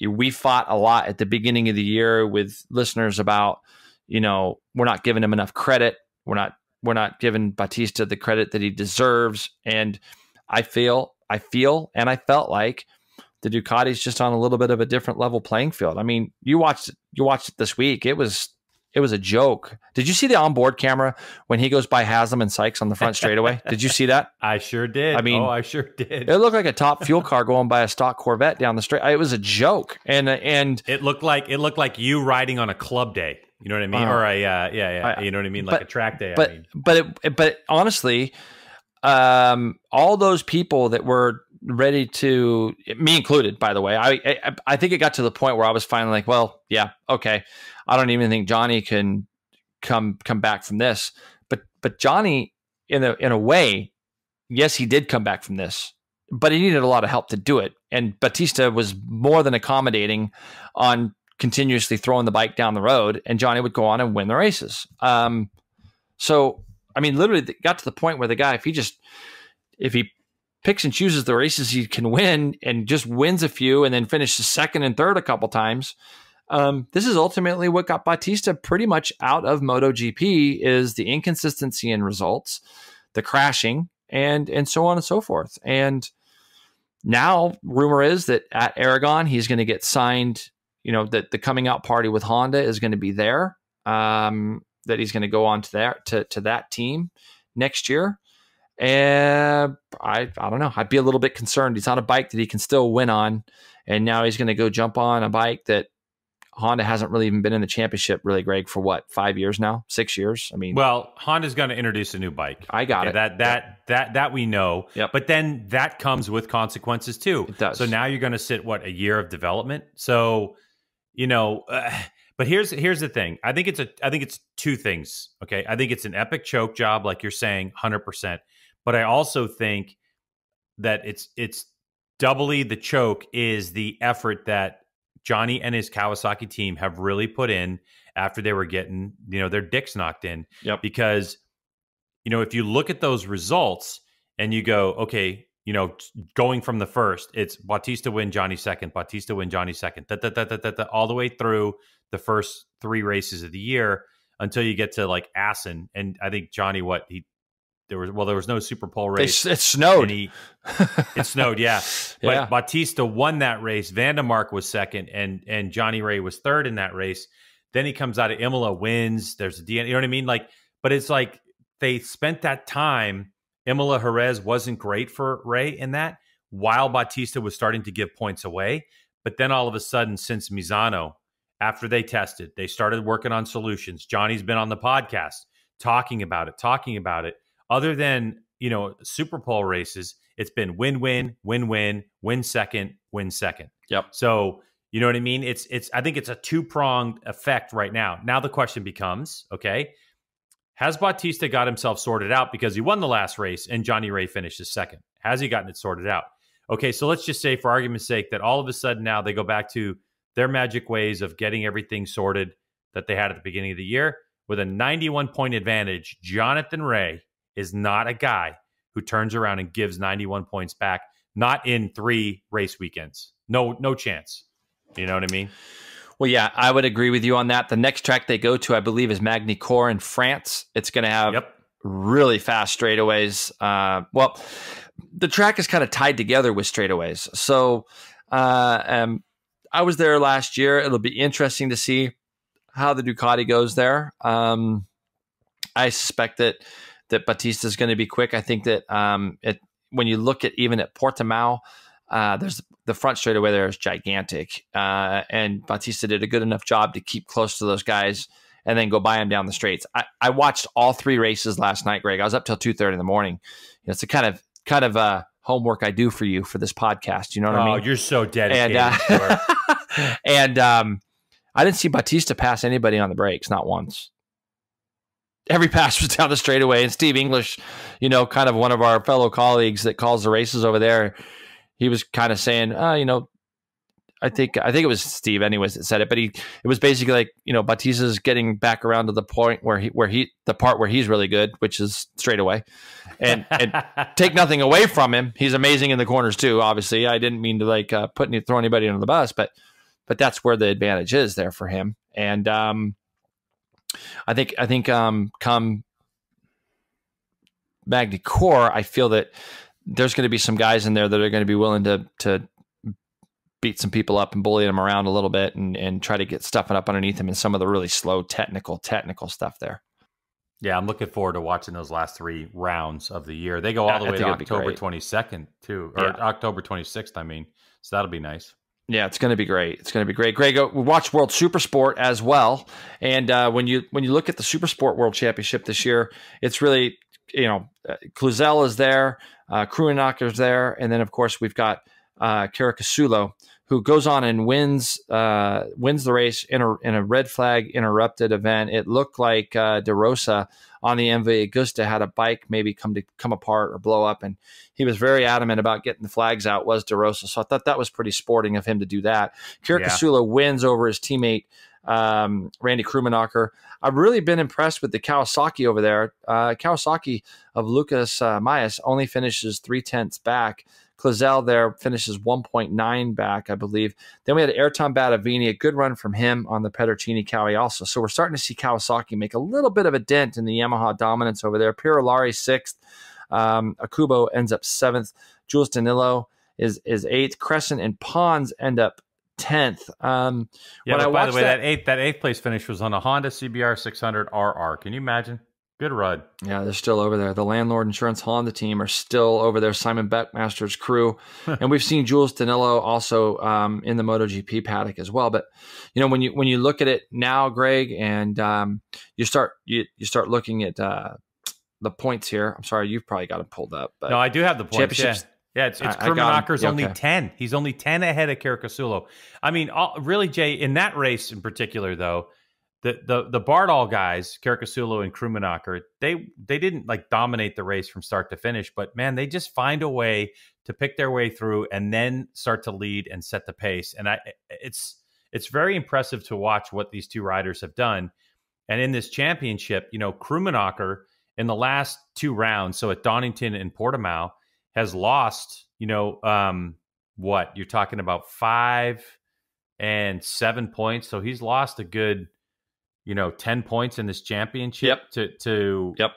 we fought a lot at the beginning of the year with listeners about, you know, we're not giving him enough credit. We're not we're not giving Bautista the credit that he deserves. And I feel I feel and I felt like the Ducati's just on a little bit of a different level playing field. I mean, you watched you watched it this week. It was it was a joke. Did you see the onboard camera when he goes by Haslam and Sykes on the front straightaway? Did you see that? I sure did. I mean, oh, I sure did. It looked like a top fuel car going by a stock Corvette down the straight. It was a joke, and and It looked like it looked like you riding on a club day. You know what I mean? Uh, or a uh, yeah, yeah. I- you know what I mean? Like but- a track day. but I mean. but it, but honestly, um, all those people that were ready to me included, by the way, I, I I think it got to the point where I was finally like, well, yeah, okay, I don't even think Johnny can come come back from this, but but Johnny in a in a way, yes, he did come back from this, but he needed a lot of help to do it, and Bautista was more than accommodating on continuously throwing the bike down the road, and Johnny would go on and win the races. Um, so, I mean, literally it got to the point where the guy, if he just, if he picks and chooses the races he can win and just wins a few and then finishes second and third a couple times, um, this is ultimately what got Bautista pretty much out of MotoGP is the inconsistency in results, the crashing, and and so on and so forth. And now, rumor is that at Aragon he's going to get signed. You know that the coming out party with Honda is going to be there. Um, that he's going to go on to that to, to that team next year. And I I don't know. I'd be a little bit concerned. He's on a bike that he can still win on, and now he's going to go jump on a bike that Honda hasn't really even been in the championship. Really, Greg, for what five years now? Six years? I mean, Well, Honda's going to introduce a new bike. I got Okay, it. That that that that we know. Yep. But then that comes with consequences too. It does. So now you're going to sit what a year of development. So, you know, uh, but here's here's the thing. I think it's a I think it's two things. Okay, I think it's an epic choke job, like you're saying, hundred percent. But I also think that it's it's doubly the choke is the effort that Johnny and his Kawasaki team have really put in after they were getting you know their dicks knocked in Yep. because you know if you look at those results and you go okay you know going from the first it's Bautista win Johnny second Bautista win Johnny second da, da, da, da, da, da, all the way through the first three races of the year until you get to like Assen and I think Johnny what he there was well there was no Super Pole they, race it snowed. and he it snowed yeah but yeah. Bautista won that race. Vandermark was second, and and Johnny Rea was third in that race. Then he comes out of Imola, wins. There's a DN. You know what I mean? Like, but it's like they spent that time. Imola Jerez wasn't great for Rea in that, while Bautista was starting to give points away. But then all of a sudden, since Misano, after they tested, they started working on solutions. Johnny's been on the podcast talking about it, talking about it. Other than you know Super Pole races, it's been win win win win win second win second. Yep. So you know what I mean? It's it's I think it's a two pronged effect right now. Now the question becomes, okay, has Bautista got himself sorted out because he won the last race and Johnny Rea finished his second? Has he gotten it sorted out? Okay, so let's just say for argument's sake that all of a sudden now they go back to their magic ways of getting everything sorted that they had at the beginning of the year with a 91 point advantage. Jonathan Rea is not a guy who turns around and gives 91 points back, not in three race weekends. No, no chance. You know what I mean? Well, yeah, I would agree with you on that. The next track they go to, I believe, is Magny-Cours in France. It's going to have yep. really fast straightaways. Uh, well, the track is kind of tied together with straightaways. So uh, um, I was there last year. It'll be interesting to see how the Ducati goes there. Um, I suspect that that Bautista is going to be quick. I think that um, it, when you look at even at Portimao, uh, there's the front straightaway there is gigantic, uh, and Bautista did a good enough job to keep close to those guys and then go by them down the straights. I, I watched all three races last night, Greg. I was up till two thirty in the morning. You know, it's a kind of kind of uh, homework I do for you for this podcast. You know what oh, I mean? Oh, you're so dedicated. And, uh, and um, I didn't see Bautista pass anybody on the brakes, not once. Every pass was down the straightaway. And Steve English, you know, kind of one of our fellow colleagues that calls the races over there, he was kind of saying, uh, you know, I think I think it was Steve, anyways, that said it. But he it was basically like you know Bautista's getting back around to the point where he where he the part where he's really good, which is straight away, and and take nothing away from him. He's amazing in the corners too. Obviously, I didn't mean to like uh, put any, throw anybody under the bus, but but that's where the advantage is there for him. And um, I think I think um, come Magny-Cours, I feel that there's going to be some guys in there that are going to be willing to to beat some people up and bully them around a little bit and, and try to get stuffing up underneath them and some of the really slow technical technical stuff there. Yeah, I'm looking forward to watching those last three rounds of the year. They go all the way to October 22nd too, or yeah. October 26th. I mean, so that'll be nice. Yeah, it's going to be great. It's going to be great. Greg, we watch World Super Sport as well, and uh, when you when you look at the Super Sport World Championship this year, it's really you know uh, Cluzel is there, uh, is there, and then of course we've got uh, who goes on and wins uh, wins the race in a in a red flag interrupted event. It looked like uh, De Rosa on the MV Agusta had a bike maybe come to come apart or blow up, and he was very adamant about getting the flags out. Was De Rosa, so I thought that was pretty sporting of him to do that. Caricasulo yeah. wins over his teammate um, Randy Krummenacher. I've really been impressed with the Kawasaki over there. Uh, Kawasaki of Lucas uh, Mahias only finishes three tenths back. Cluzel there finishes 1.9 back, I believe. Then we had Ayrton Badovini, a good run from him on the Pedercini Cowie also. So we're starting to see Kawasaki make a little bit of a dent in the Yamaha dominance over there. Perolari sixth. Um, Okubo ends up seventh. Jules Danilo is is eighth. Crescent and Pons end up tenth. Um, yeah, by the way, that, that, eighth that eighth place finish was on a Honda CBR 600 RR. Can you imagine? Good ride. Yeah, they're still over there. The landlord insurance Honda team are still over there. Simon Buckmaster's crew, and we've seen Jules Danilo also um, in the MotoGP paddock as well. But you know, when you when you look at it now, Greg, and um, you start you you start looking at uh, the points here. I'm sorry, you've probably got it pulled up. But no, I do have the points. Yeah. Yeah, it's, it's Krummenacher's only okay. 10. He's only 10 ahead of Caricasulo. I mean, all, really, Jay, in that race in particular, though, the the the Bardahl guys, Caricasulo and Krummenacher, they they didn't like dominate the race from start to finish, but man, they just find a way to pick their way through and then start to lead and set the pace. And I it's it's very impressive to watch what these two riders have done. And in this championship, you know, Krummenacher in the last two rounds, so at Donington and Portimao, has lost, you know, um, what you're talking about five and seven points. So he's lost a good you know, 10 points in this championship yep. to to yep.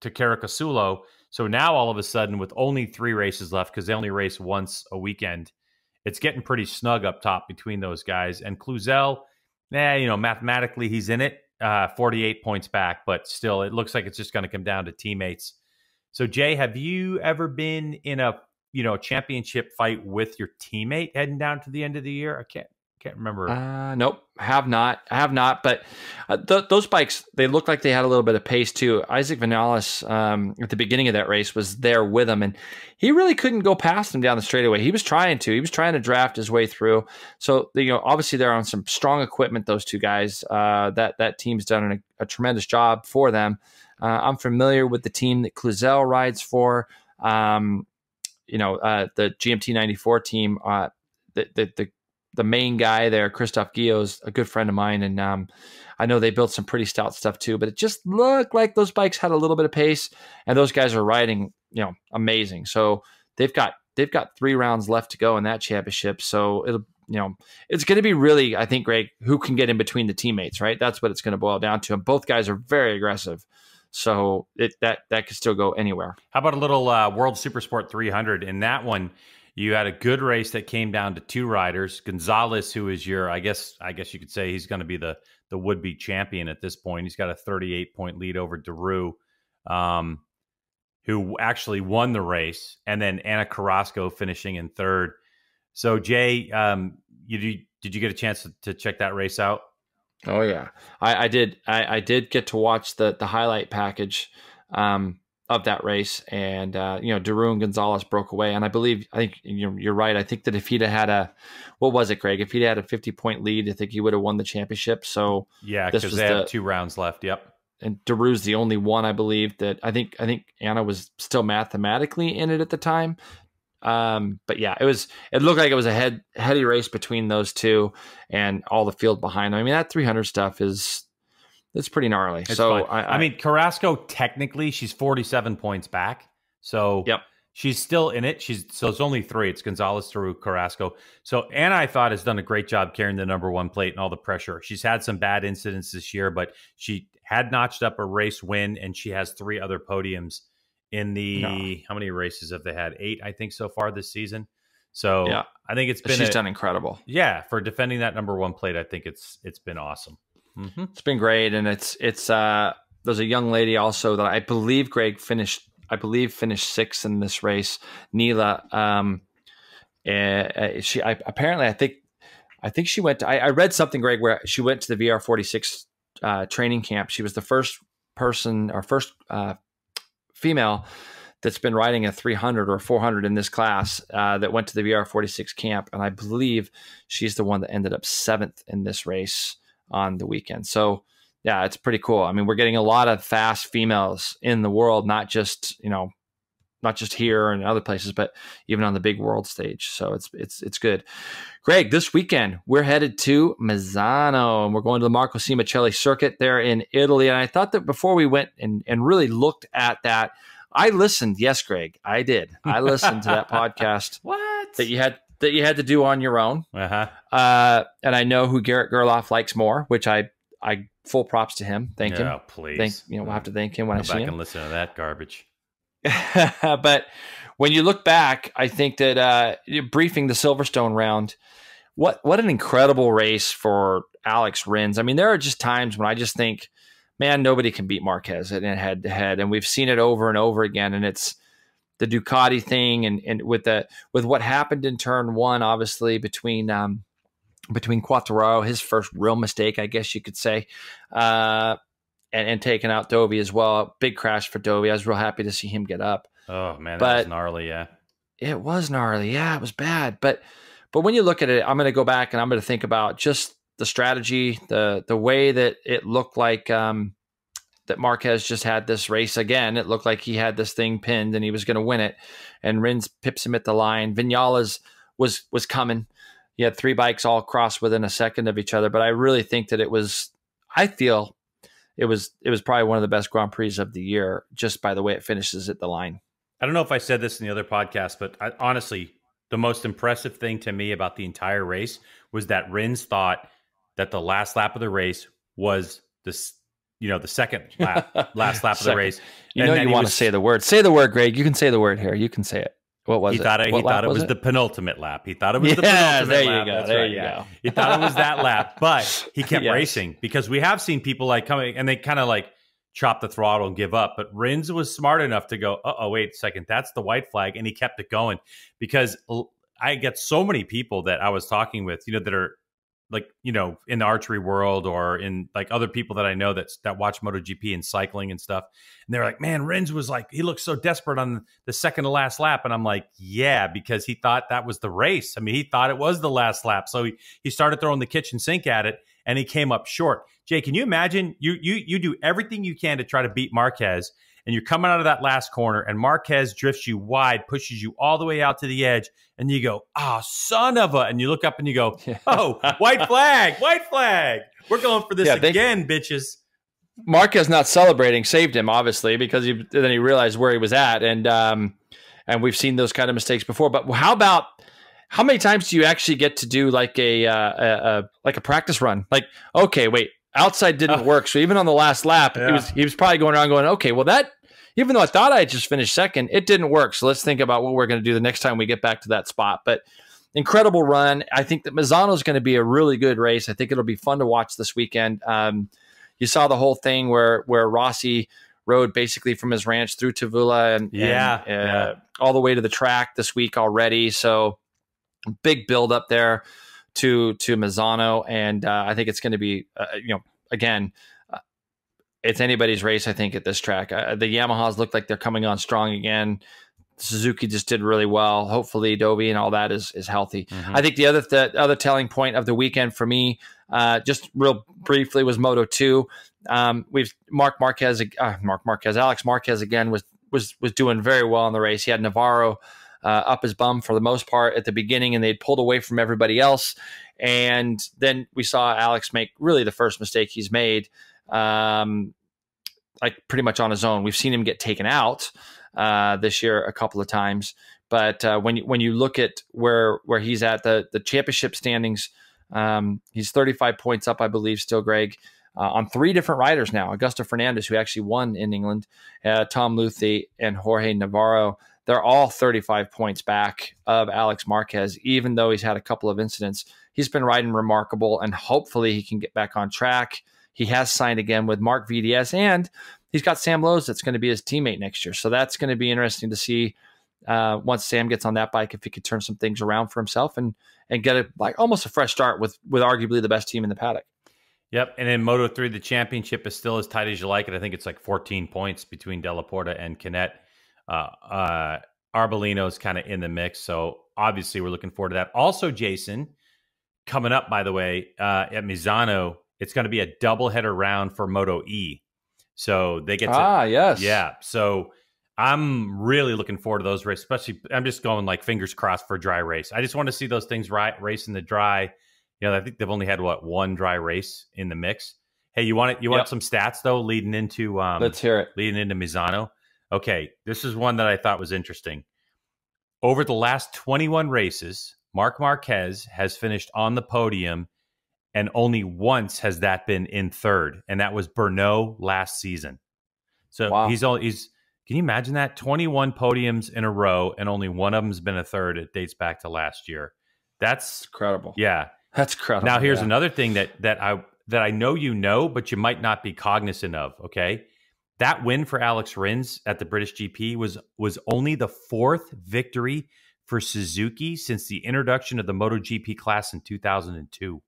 to Caricasulo. So now all of a sudden with only 3 races left cuz they only race once a weekend, it's getting pretty snug up top between those guys and Cluzel, yeah, you know, mathematically he's in it, uh 48 points back, but still it looks like it's just going to come down to teammates. So Jay, have you ever been in a, you know, championship fight with your teammate heading down to the end of the year? I can't can't remember. Uh, nope, have not. I have not. But uh, th- those bikes, they looked like they had a little bit of pace too. Isaac Vinales um, at the beginning of that race was there with him, and he really couldn't go past him down the straightaway. He was trying to. He was trying to draft his way through. So you know, obviously they're on some strong equipment. Those two guys. Uh, that that team's done a, a tremendous job for them. Uh, I'm familiar with the team that Cluzel rides for. Um, you know, uh, the GMT 94 team. Uh, the, the, the the main guy there, Christoph is a good friend of mine, and um, I know they built some pretty stout stuff too. But it just looked like those bikes had a little bit of pace, and those guys are riding, you know, amazing. So they've got they've got three rounds left to go in that championship. So it'll you know, it's going to be really, I think, Greg, who can get in between the teammates, right? That's what it's going to boil down to. And both guys are very aggressive. So it, that that could still go anywhere. How about a little uh, World Supersport 300? In that one, you had a good race that came down to two riders. Gonzalez, who is your, I guess, I guess you could say he's going to be the the would be champion at this point. He's got a 38 point lead over Deroue, um, who actually won the race, and then Anna Carrasco finishing in third. So Jay, um, you did you get a chance to, to check that race out? Oh yeah, I, I did. I, I, did get to watch the the highlight package um, of that race, and uh, you know, Deroue and Gonzalez broke away, and I believe I think you're, you're right. I think that if he'd had a what was it, Greg? If he'd had a 50 point lead, I think he would have won the championship. So yeah, because they the, had two rounds left. Yep. And Deroue's the only one I believe that I think I think Anna was still mathematically in it at the time. Um, but yeah, it was. It looked like it was a head heady race between those two, and all the field behind them. I mean, that 300 stuff is it's pretty gnarly. It's so I, I, I, mean, Carrasco technically she's 47 points back. So yep. She's still in it. She's so it's only three. It's Gonzalez through Carrasco. So Anna, I thought, has done a great job carrying the number one plate and all the pressure. She's had some bad incidents this year, but she had notched up a race win, and she has three other podiums in the no. how many races have they had? Eight, I think, so far this season. So yeah. I think it's been she's a, done incredible. Yeah, for defending that number one plate, I think it's it's been awesome. Mm-hmm. It's been great, and it's it's uh there's a young lady also that I believe Greg finished. I believe finished sixth in this race. Neila, um, uh, she I, apparently I think I think she went. To, I, I, read something, Greg, where she went to the VR forty six uh, training camp. She was the first person or first uh, female that's been riding a 300 or 400 in this class uh, that went to the VR46 camp. And I believe she's the one that ended up seventh in this race on the weekend. So, yeah, it's pretty cool. I mean, we're getting a lot of fast females in the world, not just, you know, not just here and other places, but even on the big world stage. So it's it's it's good. Greg, this weekend we're headed to Misano and we're going to the Marco Simoncelli circuit there in Italy. And I thought that before we went and, and really looked at that, I listened. Yes, Greg, I did. I listened to that podcast. What that you had that you had to do on your own. Uh-huh. Uh, and I know who Garrett Gerloff likes more, which I I full props to him. Thank him. Oh, please. Thank you know we'll have to thank him when Go I see back him. and listen to that garbage. but when you look back, I think that uh, briefing the Silverstone round, what what an incredible race for Alex Rins. I mean, there are just times when I just think, man, nobody can beat Marquez in head to head, and we've seen it over and over again. And it's the Ducati thing, and and with the with what happened in turn one, obviously between. Um, between Quartararo, his first real mistake, I guess you could say, uh, and, and taking out Dovi as well. Big crash for Dovi. I was real happy to see him get up. Oh man, that but was gnarly. Yeah, it was gnarly. Yeah, it was bad. But but when you look at it, I'm going to go back and I'm going to think about just the strategy, the the way that it looked like um, that Marquez just had this race again. It looked like he had this thing pinned and he was going to win it. And Rins pips him at the line. Vinales was was coming. He had three bikes all crossed within a second of each other. But I really think that it was. I feel it was it was probably one of the best Grand Prix of the year just by the way it finishes at the line. I don't know if I said this in the other podcast, but I, honestly, the most impressive thing to me about the entire race was that Rins thought that the last lap of the race was this, you know, the second lap, last lap of the race. You know, you want was, to say the word. Say the word, Greg. You can say the word here. You can say it. What was he it? Thought it, he thought it was, it? the penultimate lap. He thought it was yeah, the penultimate there lap. You go. there right, you yeah. go. He thought it was that lap, but he kept yes. racing because we have seen people like coming and they kind of like chop the throttle and give up. But Rins was smart enough to go, oh, wait a second, that's the white flag. And he kept it going because I get so many people that I was talking with, you know, that are like you know in the archery world or in like other people that I know that that watch MotoGP and cycling and stuff, and they're like, "Man, Rins was like he looked so desperate on the second to last lap," and I'm like, "Yeah," because he thought that was the race. I mean, he thought it was the last lap, so he he started throwing the kitchen sink at it, and he came up short. Jay, can you imagine? You you you do everything you can to try to beat Marquez, and you're coming out of that last corner, and Marquez drifts you wide, pushes you all the way out to the edge, and you go, "Oh, son of a!" And you look up and you go, "Oh, white flag, white flag! We're going for this yeah, again, they, bitches." Marquez not celebrating saved him, obviously, because he then he realized where he was at, and um, and we've seen those kind of mistakes before. But how about how many times do you actually get to do like a, uh, a, a like a practice run? Like, okay, wait, outside didn't uh, work, so even on the last lap, yeah. he was he was probably going around going, okay, well that even though I thought I had just finished second, it didn't work. So let's think about what we're going to do the next time we get back to that spot. But incredible run. I think that Misano is going to be a really good race. I think it'll be fun to watch this weekend. Um, you saw the whole thing where where Rossi rode basically from his ranch through Tavullia and yeah, and, uh, yeah. all the way to the track this week already. So big build up there to to Misano, and uh, I think it's going to be uh, you know again. Uh, it's anybody's race, I think, at this track. Uh, the Yamahas look like they're coming on strong again. Suzuki just did really well. Hopefully, Dovi and all that is is healthy. Mm-hmm. I think the other the other telling point of the weekend for me, uh, just real briefly, was Moto Two. Um, we've Marc Marquez, uh, Marc Marquez, Alex Marquez again was was was doing very well in the race. He had Navarro uh, up his bum for the most part at the beginning, and they'd pulled away from everybody else. And then we saw Alex make really the first mistake he's made, um, like pretty much on his own. We've seen him get taken out uh, this year a couple of times. But uh, when you, when you look at where where he's at the the championship standings, um, he's 35 points up, I believe, still, Greg, uh, on three different riders now. Augusto Fernandez, who actually won in England, uh, Tom Luthi, and Jorge Navarro. They're all 35 points back of Alex Marquez, even though he's had a couple of incidents. He's been riding remarkable, and hopefully he can get back on track. He has signed again with Marc VDS, and he's got Sam Lowes that's going to be his teammate next year. So that's going to be interesting to see uh, once Sam gets on that bike if he could turn some things around for himself and and get a like almost a fresh start with with arguably the best team in the paddock. Yep, and in Moto three, the championship is still as tight as you like it. I think it's like 14 points between Dalla Porta and Canet. Uh, uh, Arbolino is kind of in the mix, so obviously we're looking forward to that. Also, Jason, coming up by the way uh, at Misano, it's going to be a double header round for Moto E. So they get to ah yes yeah. So I'm really looking forward to those races. Especially, I'm just going like fingers crossed for a dry race. I just want to see those things right race in the dry. You know, I think they've only had what one dry race in the mix. Hey, you want it? You want yep. some stats though, leading into um, let's hear it. Leading into Misano. Okay, this is one that I thought was interesting. Over the last 21 races, Marc Marquez has finished on the podium and only once has that been in third, and that was Brno last season. So wow. he's all he's. Can you imagine that? Twenty one podiums in a row, and only one of them's been a third. It dates back to last year. That's incredible. Yeah, that's incredible. Now here's yeah. another thing that that I that I know you know, but you might not be cognizant of. Okay, that win for Alex Rins at the British GP was was only the fourth victory for Suzuki since the introduction of the MotoGP class in 2002.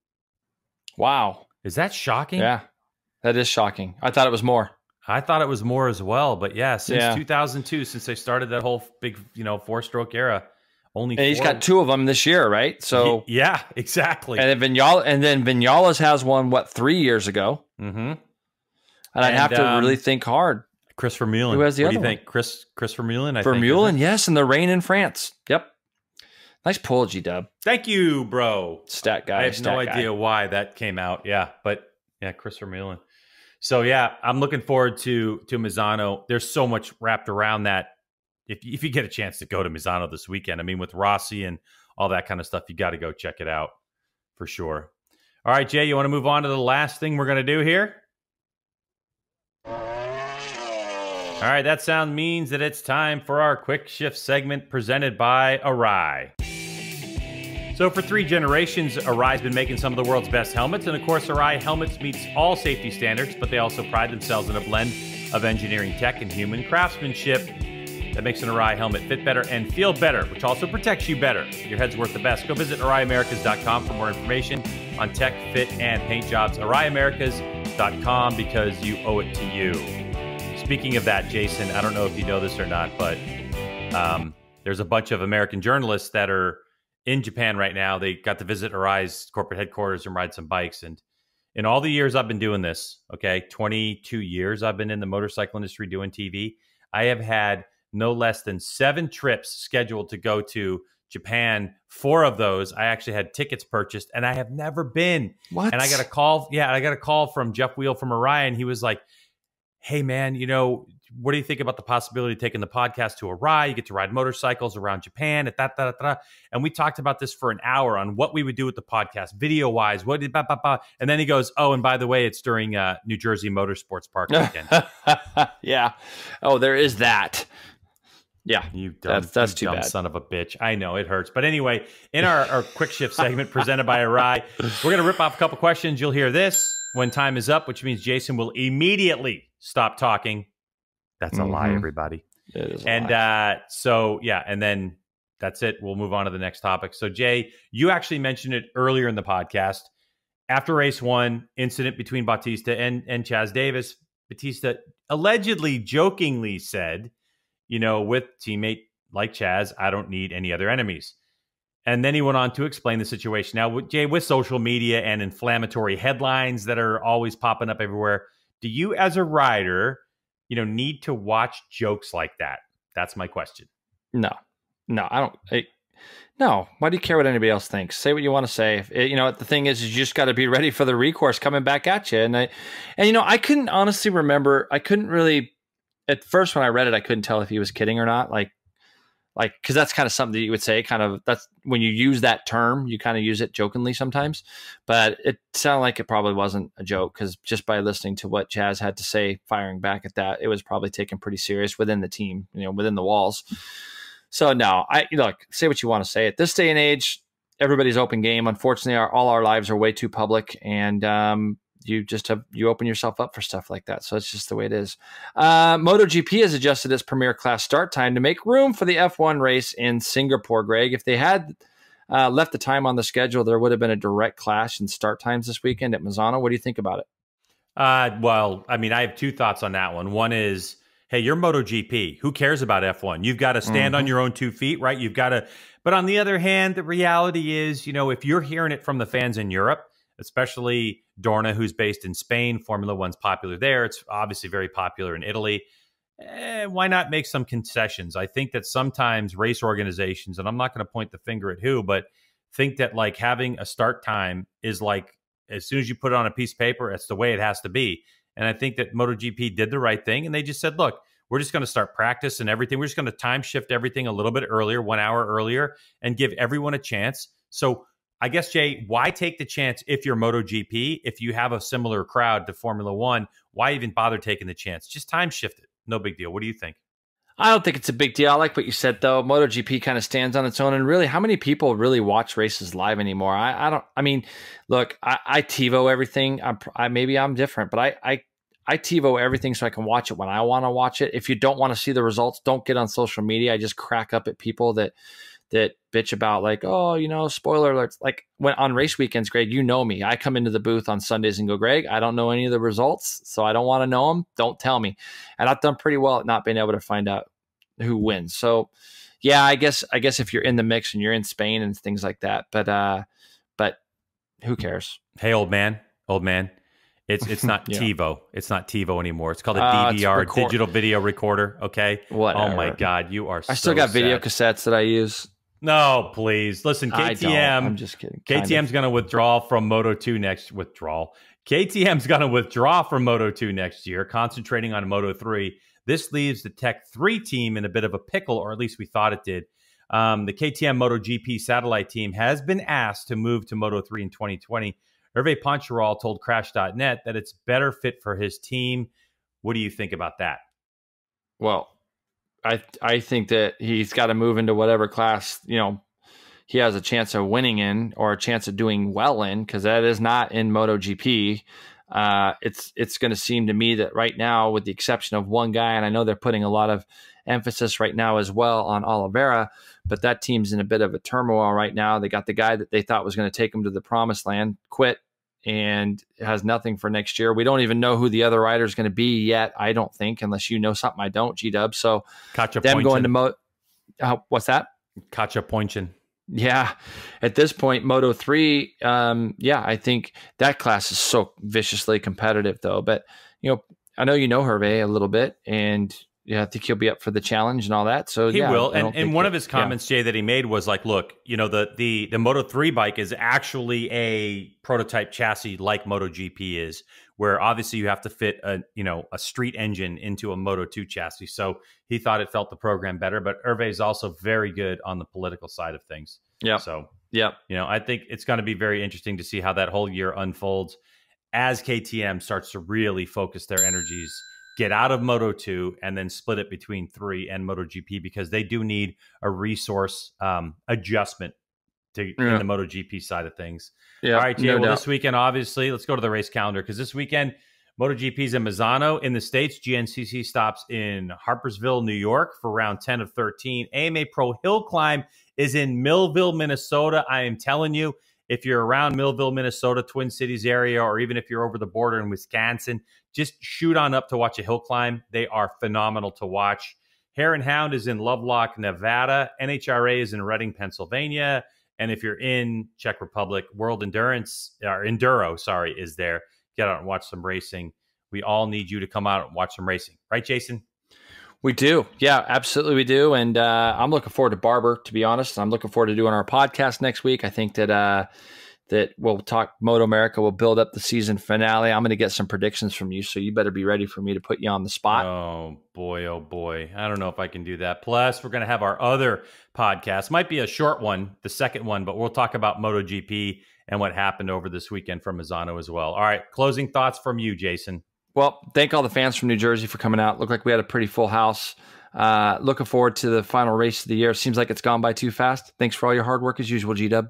Wow. Is that shocking? Yeah. That is shocking. I thought it was more. I thought it was more as well, but yeah, since yeah. 2002, since they started that whole big, you know, four-stroke era, only and he's got two of them this year, right? So yeah, exactly. And then Vinales, and then Vinales has one what three years ago. Mm-hmm. And, and I'd have to um, really think hard. Chris Vermeulen. Who has the what other do you one? think? Chris Chris Vermeulen. I Vermeulen, think, yes, and the rain in France. Yep. Nice pull, G Dub. Thank you, bro. Stat guy. I have no guy. idea why that came out. Yeah, but yeah, Chris Vermeulen. So yeah, I'm looking forward to to Misano. There's so much wrapped around that. If if you get a chance to go to Misano this weekend, I mean, with Rossi and all that kind of stuff, you got to go check it out for sure. All right, Jay, you want to move on to the last thing we're going to do here? All right, that sound means that it's time for our quick shift segment presented by Arai. So, for three generations, Arai's been making some of the world's best helmets, and of course, Arai helmets meets all safety standards, but they also pride themselves in a blend of engineering tech and human craftsmanship that makes an Arai helmet fit better and feel better, which also protects you better. Your head's worth the best. Go visit AraiAmericas.com for more information on tech, fit, and paint jobs. AraiAmericas.com because you owe it to you. Speaking of that, Jason, I don't know if you know this or not, but um, there's a bunch of American journalists that are in Japan right now. They got to visit Arai's corporate headquarters and ride some bikes. And in all the years I've been doing this, okay, 22 years I've been in the motorcycle industry doing TV, I have had no less than seven trips scheduled to go to Japan. Four of those, I actually had tickets purchased, and I have never been. What? And I got a call. Yeah, I got a call from Jeff Wheel from Orion. He was like, hey man, you know, what do you think about the possibility of taking the podcast to a ride? You get to ride motorcycles around Japan, at that, that, that, and we talked about this for an hour on what we would do with the podcast, video wise. What did, bah, bah, bah. and then he goes, "Oh, and by the way, it's during uh, New Jersey Motorsports Park weekend." yeah. Oh, there is that. Yeah, you dumb, that's, that's you too dumb bad. son of a bitch. I know it hurts, but anyway, in our, our quick shift segment presented by Arai, we're gonna rip off a couple questions. You'll hear this when time is up, which means Jason will immediately stop talking. That's a mm-hmm. lie, everybody. and uh, so yeah, and then that's it. We'll move on to the next topic. So Jay, you actually mentioned it earlier in the podcast. After race one, incident between Bautista and and Chaz Davies, Bautista allegedly, jokingly said, you know, with teammate like Chaz, I don't need any other enemies. And then he went on to explain the situation. Now, Jay, with social media and inflammatory headlines that are always popping up everywhere, do you, as a writer, you know, need to watch jokes like that? That's my question. No, no, I don't. I, no, why do you care what anybody else thinks? Say what you want to say. It, eh, you know, the thing is, is you just got to be ready for the recourse coming back at you. And I, and you know, I couldn't honestly remember. I couldn't really at first when I read it, I couldn't tell if he was kidding or not. Like like because that's kind of something that you would say kind of that's when you use that term you kind of use it jokingly sometimes. But it sounded like it probably wasn't a joke because just by listening to what Chaz had to say firing back at that it was probably taken pretty serious within the team you know within the walls. So no i look say what you want to say. At this day and age everybody's open game. Unfortunately our, all our lives are way too public. And um, you just have you open yourself up for stuff like that. So it's just the way it is. Uh, MotoGP has adjusted its premier class start time to make room for the F1 race in Singapore. Greg, if they had uh, left the time on the schedule, there would have been a direct clash in start times this weekend at Misano. What do you think about it? Uh, well, I mean, I have two thoughts on that one. One is, hey, you're MotoGP. Who cares about F1? You've got to stand mm-hmm. on your own two feet, right? You've got to. But on the other hand, the reality is, you know, if you're hearing it from the fans in Europe, especially Dorna, who's based in Spain. Formula One's popular there. It's obviously very popular in Italy. Eh, why not make some concessions? I think that sometimes race organizations, and I'm not going to point the finger at who, but think that like having a start time is like as soon as you put it on a piece of paper, it's the way it has to be. And I think that MotoGP did the right thing. And they just said, look, we're just going to start practice and everything. We're just going to time shift everything a little bit earlier, one hour earlier, and give everyone a chance. So I guess, Jay, why take the chance if you're MotoGP? If you have a similar crowd to Formula One, why even bother taking the chance? Just time shift it. No big deal. What do you think? I don't think it's a big deal. I like what you said though. MotoGP kind of stands on its own, and really, how many people really watch races live anymore? I, I don't. I mean, look, I, I TiVo everything. I'm, I maybe I'm different, but I, I I TiVo everything so I can watch it when I want to watch it. If you don't want to see the results, don't get on social media. I just crack up at people that that bitch about like, oh, you know, spoiler alerts. Like when on race weekends, Greg, you know me. I come into the booth on Sundays and go, Greg, I don't know any of the results, so I don't want to know them. Don't tell me. And I've done pretty well at not being able to find out who wins. So, yeah, I guess I guess if you're in the mix and you're in Spain and things like that, but uh, but who cares? Hey, old man, old man. It's it's not yeah. TiVo. It's not TiVo anymore. It's called a DVR, uh, digital video recorder. Okay. What? Oh my God, you are. I still got video cassettes that I use. No, please listen. KTM. I'm just kidding. KTM's going to withdraw from Moto 2 next withdrawal. KTM's going to withdraw from Moto 2 next year, concentrating on Moto 3. This leaves the Tech 3 team in a bit of a pickle, or at least we thought it did. Um, the KTM MotoGP satellite team has been asked to move to Moto 3 in 2020. Hervé Poncharal told Crash.net that it's better fit for his team. What do you think about that? Well, I I think that he's got to move into whatever class you know he has a chance of winning in or a chance of doing well in because that is not in MotoGP. Uh, it's it's going to seem to me that right now, with the exception of one guy, and I know they're putting a lot of emphasis right now as well on Oliveira, but that team's in a bit of a turmoil right now. They got the guy that they thought was going to take them to the promised land quit and has nothing for next year. We don't even know who the other rider is going to be yet. I don't think, unless you know something I don't. G Dub. So Katja them going to Mo. Uh, what's that? Katja Poinchen. Yeah, at this point, Moto three. Um, yeah, I think that class is so viciously competitive, though. But you know, I know you know Hervé a little bit, and yeah, I think he'll be up for the challenge and all that. So he yeah, will. And, and one of his comments, yeah. Jay, that he made was like, "Look, you know, the the the Moto three bike is actually a prototype chassis like Moto GP is, where obviously you have to fit a you know a street engine into a Moto two chassis. So he thought it felt the program better. But Hervé is also very good on the political side of things. Yeah. So yeah, you know, I think it's going to be very interesting to see how that whole year unfolds as KTM starts to really focus their energies get out of Moto 2 and then split it between 3 and Moto GP because they do need a resource um, adjustment to yeah. in the Moto GP side of things. Yeah, All right, Jay. No well, doubt. this weekend, obviously, let's go to the race calendar because this weekend, Moto is in Misano in the States. GNCC stops in Harpersville, New York for round 10 of 13. AMA Pro Hill Climb is in Millville, Minnesota. I am telling you, if you're around Millville, Minnesota, Twin Cities area, or even if you're over the border in Wisconsin, just shoot on up to watch a hill climb. They are phenomenal to watch. Hare and Hound is in Lovelock, Nevada. NHRA is in Reading, Pennsylvania. And if you're in Czech Republic, World Endurance or Enduro, sorry, is there. Get out and watch some racing. We all need you to come out and watch some racing, right, Jason? We do. Yeah, absolutely we do. And uh, I'm looking forward to Barber, to be honest. I'm looking forward to doing our podcast next week. I think that uh, that we'll talk Moto America. We'll build up the season finale. I'm going to get some predictions from you, so you better be ready for me to put you on the spot. Oh boy, oh boy. I don't know if I can do that. Plus, we're going to have our other podcast. Might be a short one, the second one, but we'll talk about MotoGP and what happened over this weekend from Misano as well. All right, closing thoughts from you, Jason. Well, thank all the fans from New Jersey for coming out. Looked like we had a pretty full house. Uh, looking forward to the final race of the year. Seems like it's gone by too fast. Thanks for all your hard work as usual, G Dub.